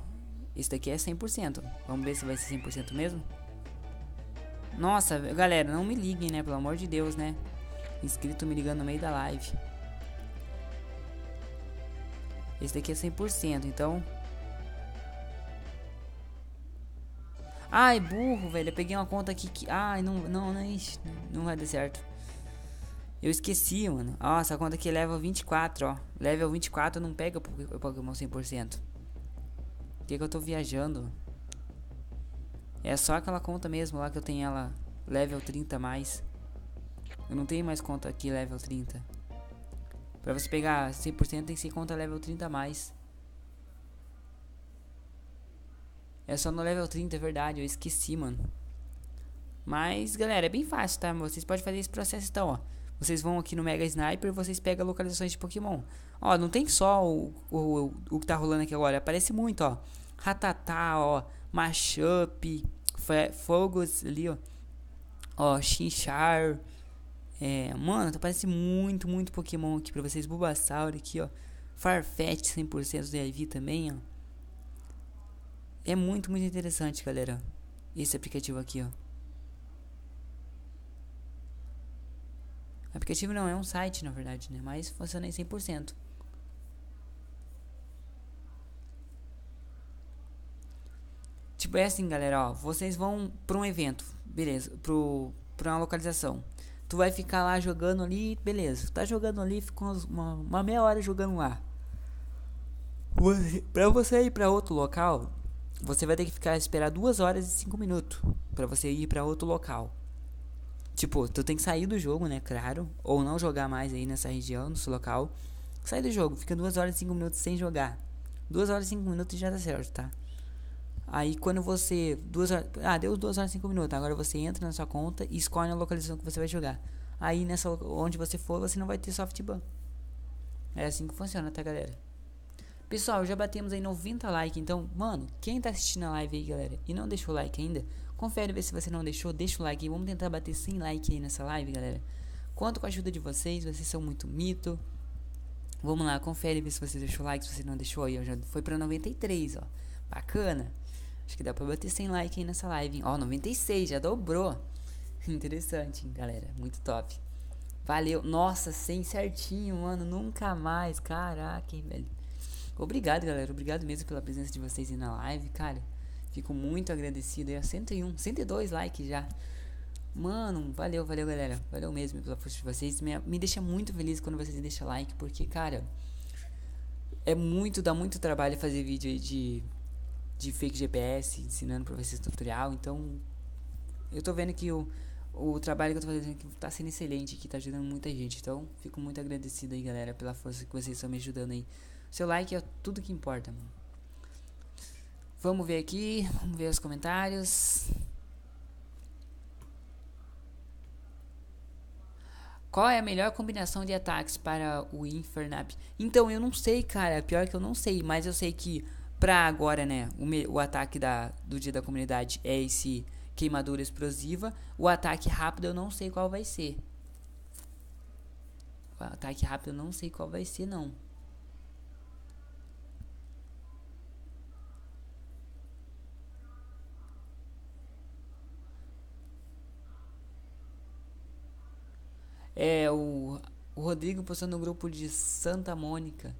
Esse daqui é 100%. Vamos ver se vai ser 100% mesmo. Nossa, galera, não me liguem, né? Pelo amor de Deus, né? Inscrito me ligando no meio da live. Esse daqui é 100%, então... Ai, burro, velho. Eu peguei uma conta aqui que... Ai, não, não, não, não vai dar certo. Eu esqueci, mano. Ó, essa conta aqui é level 24, ó. Level 24 não pega o Pokémon 100%. Por que, que eu tô viajando? É só aquela conta mesmo lá que eu tenho ela level 30 mais. Eu não tenho mais conta aqui level 30. Pra você pegar 100% tem que ser conta level 30 mais. É só no level 30, é verdade. Eu esqueci, mano. Mas, galera, é bem fácil, tá? Vocês podem fazer esse processo então, ó. Vocês vão aqui no Mega Sniper vocês pegam localizações de Pokémon. Ó, não tem só o, o, o que tá rolando aqui agora. Aparece muito, ó. Ratatá, ó. Mashup. Fogos ali, ó. Ó, Chinchar. É, mano, aparece muito, muito Pokémon aqui pra vocês. Bulbasaur aqui, ó. Farfetch 100% do também, ó. É muito, muito interessante, galera. Esse aplicativo aqui, ó. aplicativo não é um site, na verdade, né? Mas funciona em 100%. Tipo, é assim, galera, ó. Vocês vão pra um evento, beleza, pro, pra uma localização. Tu vai ficar lá jogando ali, beleza. Tá jogando ali, ficou uma, uma meia hora jogando lá. Pra você ir pra outro local, você vai ter que ficar esperar duas horas e cinco minutos para você ir para outro local. Tipo, tu tem que sair do jogo, né? Claro. Ou não jogar mais aí nessa região, nesse local. Sai do jogo, fica 2 horas e 5 minutos sem jogar. 2 horas e 5 minutos já dá certo, tá? Aí quando você. Duas horas, ah, deu 2 horas e 5 minutos. Agora você entra na sua conta e escolhe a localização que você vai jogar. Aí nessa onde você for, você não vai ter softban. É assim que funciona, tá, galera? Pessoal, já batemos aí 90 likes. Então, mano, quem tá assistindo a live aí, galera, e não deixou o like ainda, Confere ver se você não deixou, deixa o like aí. Vamos tentar bater 100 likes aí nessa live, galera. Conto com a ajuda de vocês, vocês são muito mito. Vamos lá, confere ver se você deixou like, se você não deixou aí, já foi pra 93, ó. Bacana. Acho que dá pra bater 100 likes aí nessa live, hein? Ó, 96, já dobrou. <laughs> Interessante, hein, galera. Muito top. Valeu. Nossa, 100 certinho, mano. Nunca mais. Caraca, hein, velho. Obrigado, galera. Obrigado mesmo pela presença de vocês aí na live, cara. Fico muito agradecido. É 101, 102 likes já. Mano, valeu, valeu, galera. Valeu mesmo pela força de vocês. Me, me deixa muito feliz quando vocês deixam like, porque, cara, é muito, dá muito trabalho fazer vídeo aí de, de fake GPS, ensinando pra vocês tutorial, então eu tô vendo que o, o trabalho que eu tô fazendo aqui tá sendo excelente, que tá ajudando muita gente, então fico muito agradecido aí, galera, pela força que vocês estão me ajudando aí. Seu like é tudo que importa, mano. Vamos ver aqui, vamos ver os comentários. Qual é a melhor combinação de ataques para o Infernap? Então, eu não sei, cara. Pior que eu não sei. Mas eu sei que pra agora, né? O, o ataque da, do dia da comunidade é esse queimadura explosiva. O ataque rápido eu não sei qual vai ser. O ataque rápido eu não sei qual vai ser, não. É, o, o Rodrigo postou no grupo de Santa Mônica.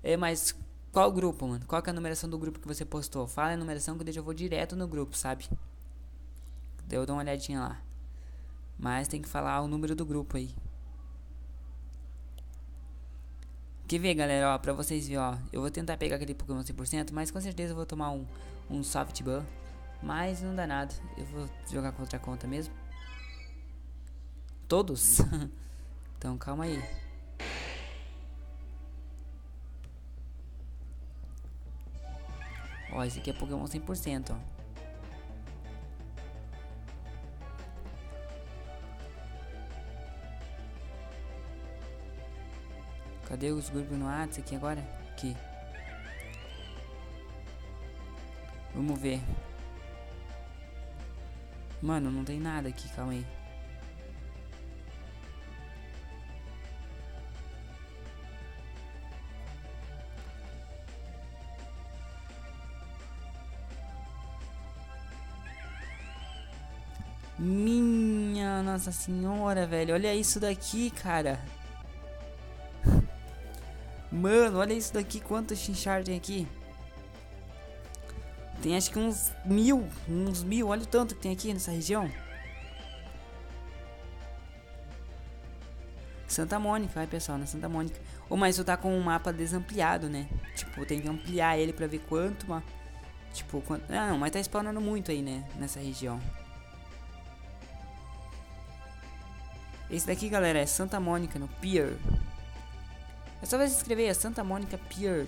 É, mas qual grupo, mano? Qual é a numeração do grupo que você postou? Fala a numeração que eu vou direto no grupo, sabe? Eu dou uma olhadinha lá. Mas tem que falar o número do grupo aí. Quer ver, galera, ó, pra vocês verem, ó. Eu vou tentar pegar aquele Pokémon 100%, mas com certeza eu vou tomar um, um soft ban. Mas não dá nada. Eu vou jogar com outra conta mesmo. Todos? <laughs> então calma aí. Ó, esse aqui é Pokémon 100%, ó. Cadê os grupos no aqui agora? Aqui. Vamos ver. Mano, não tem nada aqui, calma aí. Nossa Senhora, velho. Olha isso daqui, cara. Mano, olha isso daqui. Quantos chinchar tem aqui? Tem acho que uns mil. Uns mil. Olha o tanto que tem aqui nessa região. Santa Mônica, vai pessoal, na Santa Mônica. Ou mas eu tá com um mapa desampliado, né? Tipo, tem que ampliar ele pra ver quanto. Tipo, quanto... Ah, não, mas tá spawnando muito aí, né? Nessa região. Esse daqui, galera, é Santa Mônica no Pier. É só você escrever a Santa Mônica Pier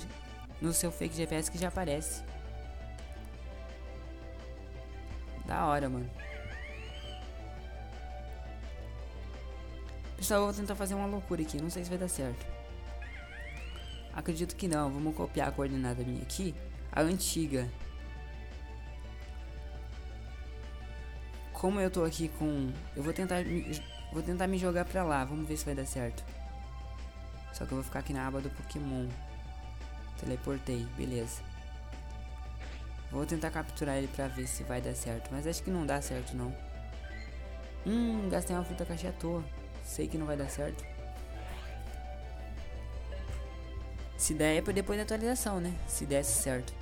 no seu fake GPS que já aparece. Da hora, mano. Pessoal, eu vou tentar fazer uma loucura aqui. Não sei se vai dar certo. Acredito que não. Vamos copiar a coordenada minha aqui. A antiga. Como eu tô aqui com... Eu vou tentar Vou tentar me jogar pra lá, vamos ver se vai dar certo. Só que eu vou ficar aqui na aba do Pokémon. Teleportei, beleza. Vou tentar capturar ele pra ver se vai dar certo. Mas acho que não dá certo não. Hum, gastei uma fruta caixa à toa. Sei que não vai dar certo. Se der é depois da atualização, né? Se desse certo.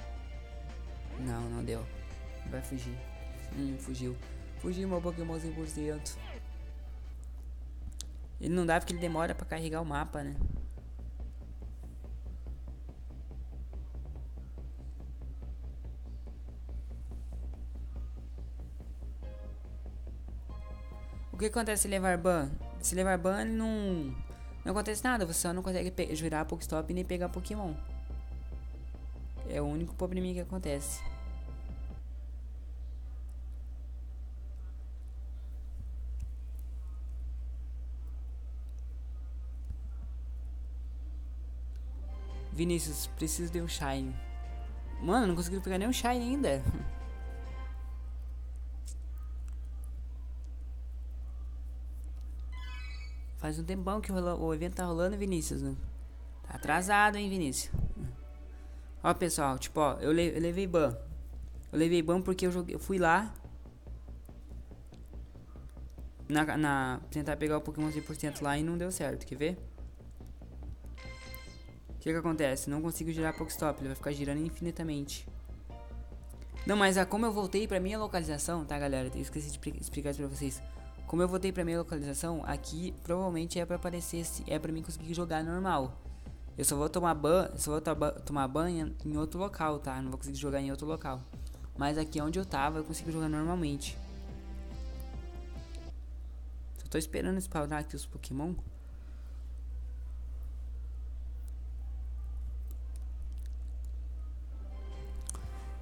Não, não deu. Vai fugir. Hum, fugiu. Fugiu meu Pokémon 100%. Ele não dá porque ele demora pra carregar o mapa, né? O que acontece se levar ban? Se levar ban, ele não... Não acontece nada, você só não consegue jurar Pokestop nem pegar Pokémon. É o único probleminha que acontece. Vinícius, preciso de um Shine. Mano, não consegui pegar nem um Shine ainda. <laughs> Faz um tempão que o evento tá rolando, Vinícius. Né? Tá atrasado, hein, Vinícius. Ó, pessoal, tipo, ó, eu, le eu levei ban. Eu levei ban porque eu, joguei, eu fui lá. Na, na, tentar pegar o Pokémon 100% lá e não deu certo, quer ver? O que que acontece? Não consigo girar Pokestop, ele vai ficar girando infinitamente. Não, mas ah, como eu voltei pra minha localização, tá galera? Eu esqueci de explicar isso pra vocês. Como eu voltei pra minha localização, aqui provavelmente é pra aparecer, é pra mim conseguir jogar normal. Eu só vou tomar banho, só vou tomar banho em outro local, tá? Não vou conseguir jogar em outro local. Mas aqui onde eu tava, eu consigo jogar normalmente. Só tô esperando spawnar aqui os Pokémon.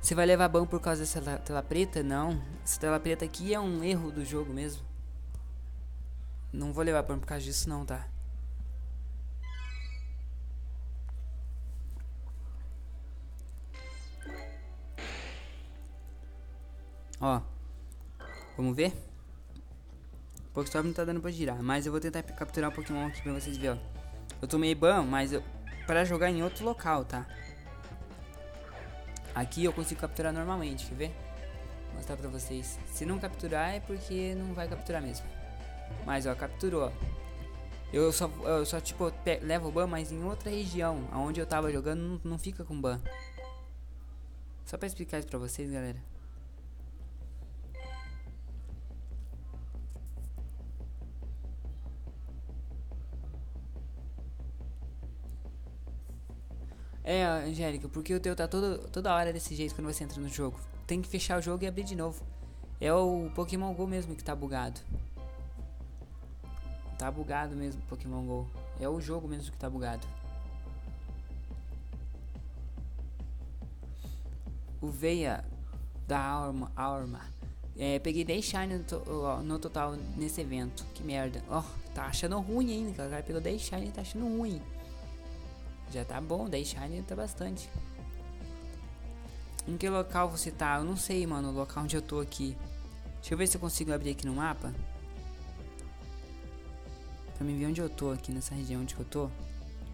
Você vai levar ban por causa dessa tela preta? Não. Essa tela preta aqui é um erro do jogo mesmo. Não vou levar ban por causa disso não, tá? Ó. Vamos ver? O Pokestop não tá dando pra girar. Mas eu vou tentar capturar um Pokémon aqui pra vocês verem, ó. Eu tomei ban, mas eu, pra jogar em outro local, tá? Aqui eu consigo capturar normalmente, quer ver? Vou mostrar pra vocês. Se não capturar é porque não vai capturar mesmo. Mas ó, capturou. Eu só, eu só tipo, levo o ban, mas em outra região. Onde eu tava jogando não, não fica com ban. Só pra explicar isso pra vocês, galera. É, Angélica, porque o teu tá todo, toda hora desse jeito quando você entra no jogo. Tem que fechar o jogo e abrir de novo. É o Pokémon GO mesmo que tá bugado. Tá bugado mesmo Pokémon GO. É o jogo mesmo que tá bugado. O Veia da Arma. Arma. É, peguei 10 Shine no, to, no, total nesse evento. Que merda. Ó, oh, tá achando ruim ainda. O cara pegou 10 Shine e tá achando ruim. Já tá bom, 10 Shine tá bastante. Em que local você tá? Eu não sei, mano, o local onde eu tô aqui. Deixa eu ver se eu consigo abrir aqui no mapa. Pra me ver onde eu tô aqui, nessa região onde eu tô.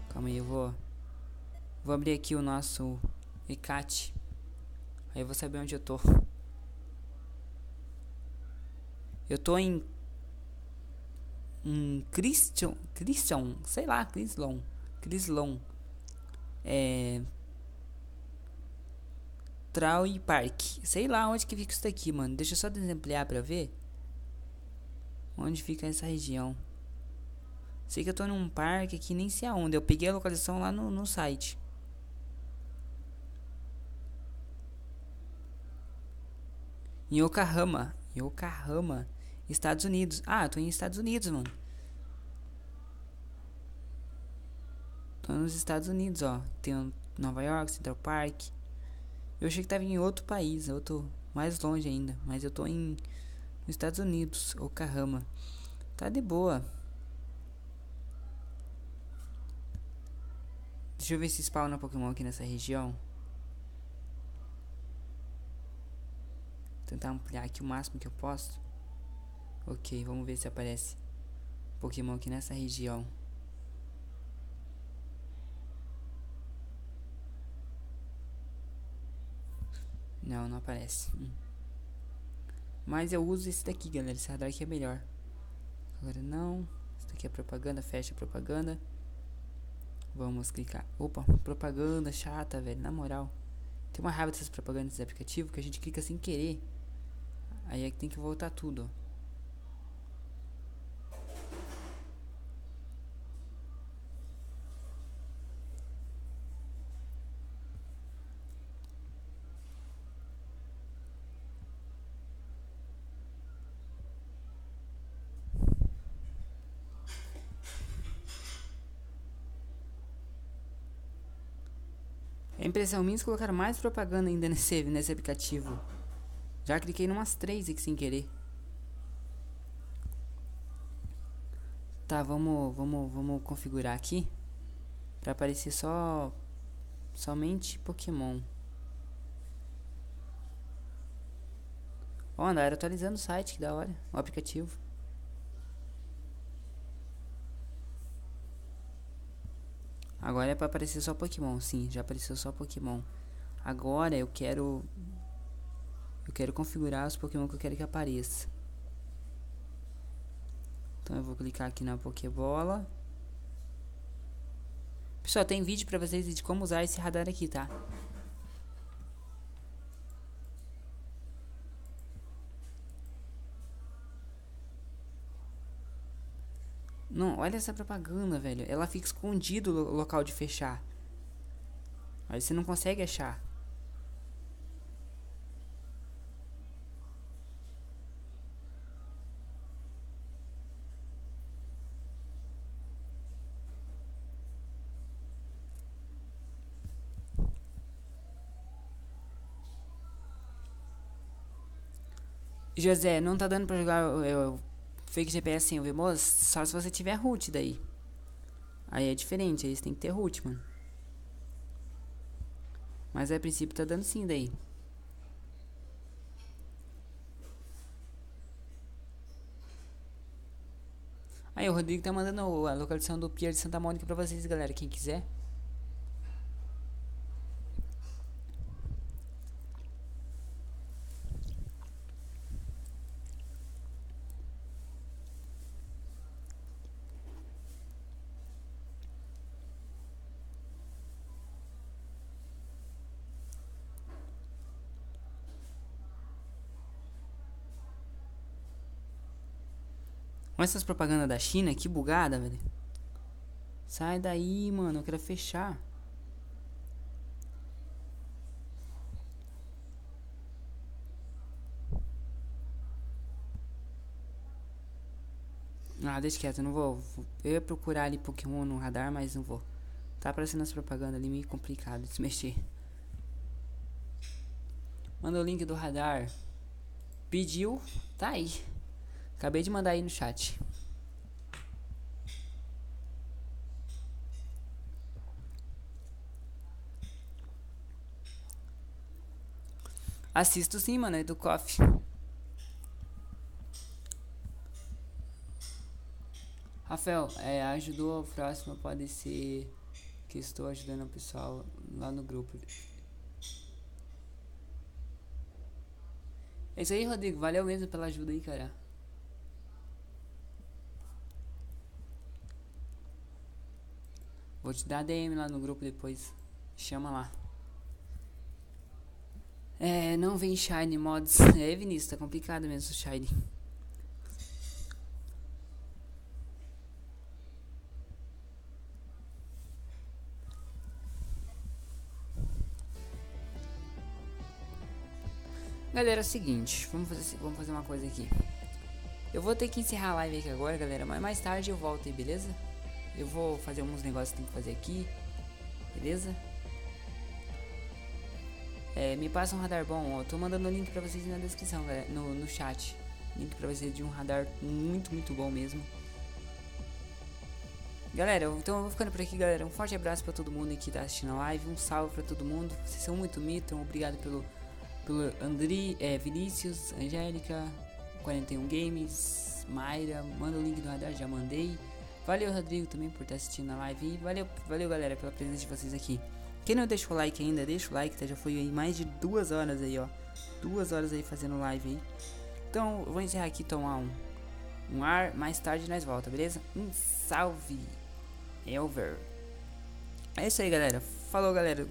Calma aí, eu vou... Vou abrir aqui o nosso ECAT. Aí eu vou saber onde eu tô. Eu tô em... Em Christian... Christian... Sei lá, Crislon. Crislon é, Troy Park. Sei lá onde que fica isso daqui, mano. Deixa eu só desampliar pra ver. Onde fica essa região. Sei que eu tô num parque aqui, nem sei aonde. Eu peguei a localização lá no, no site. Yokohama. Yokohama. Estados Unidos. Ah, eu tô em Estados Unidos, mano. Tô nos Estados Unidos, ó. Tem Nova York, Central Park. Eu achei que tava em outro país, outro mais longe ainda. Mas eu tô em nos Estados Unidos, Oklahoma. Tá de boa. Deixa eu ver se spawna Pokémon aqui nessa região. Tentar ampliar aqui o máximo que eu posso. Ok, vamos ver se aparece Pokémon aqui nessa região. Não, não aparece. Hum. Mas eu uso esse daqui, galera. Esse radar aqui é melhor. Agora não. Isso daqui é propaganda. Fecha a propaganda. Vamos clicar. Opa, propaganda chata, velho. Na moral. Tem uma raiva dessas propagandas desse aplicativo que a gente clica sem querer. Aí é que tem que voltar tudo, ó. Impressão minha que colocaram mais propaganda ainda <laughs> nesse, nesse aplicativo. Já cliquei numas três aqui sem querer. Tá, vamos, vamos, vamos configurar aqui. Pra aparecer só... Somente Pokémon. Ó, oh, andaram atualizando o site, que da hora. O aplicativo. Agora é para aparecer só Pokémon, sim, já apareceu só Pokémon. Agora eu quero eu quero configurar os Pokémon que eu quero que apareça. Então eu vou clicar aqui na Pokébola. Pessoal, tem vídeo para vocês de como usar esse radar aqui, tá? Não, olha essa propaganda, velho. Ela fica escondido o local de fechar. Aí você não consegue achar. José, não tá dando pra jogar o, fake GPS sem o VMOS? Só se você tiver root daí. Aí é diferente, aí você tem que ter root, mano. Mas a princípio tá dando sim daí. Aí o Rodrigo tá mandando a localização do Pier de Santa Mônica pra vocês, galera. Quem quiser. Essas propagandas da China, que bugada, velho. Sai daí, mano. Eu quero fechar. Ah, deixa quieto, não vou. Eu ia procurar ali Pokémon no radar, mas não vou. Tá aparecendo as propagandas ali, meio complicado de se mexer. Manda o link do radar. Pediu, tá aí. Acabei de mandar aí no chat. Assisto sim, mano, é do KOF. Rafael, é, ajudou o próximo, pode ser que estou ajudando o pessoal lá no grupo. É isso aí, Rodrigo. Valeu mesmo pela ajuda aí, cara. Vou te dar DM lá no grupo depois. Chama lá. É, não vem Shine Mods. <laughs> É, Vinícius, tá complicado mesmo Shine. Galera, é o seguinte, vamos fazer, vamos fazer uma coisa aqui. Eu vou ter que encerrar a live aqui agora, galera, mas mais tarde eu volto aí, beleza? Eu vou fazer alguns negócios que tem que fazer aqui. Beleza? É, me passa um radar bom. Ó, tô mandando o link pra vocês na descrição, galera. No, no chat. Link pra vocês de um radar muito, muito bom mesmo. Galera, então eu vou ficando por aqui, galera. Um forte abraço pra todo mundo que tá assistindo a live. Um salve pra todo mundo. Vocês são muito mito. Obrigado pelo, pelo Andri, é, Vinícius, Angélica, 41 Games, Mayra. Manda o link do radar, já mandei. Valeu, Rodrigo, também por estar assistindo a live. E valeu, valeu, galera, pela presença de vocês aqui. Quem não deixou o like ainda, deixa o like, tá? Já foi aí mais de duas horas aí, ó. Duas horas aí fazendo live aí. Então, eu vou encerrar aqui, tomar um, um ar. Mais tarde nós volta, beleza? Um salve, Elver. É isso aí, galera. Falou, galera.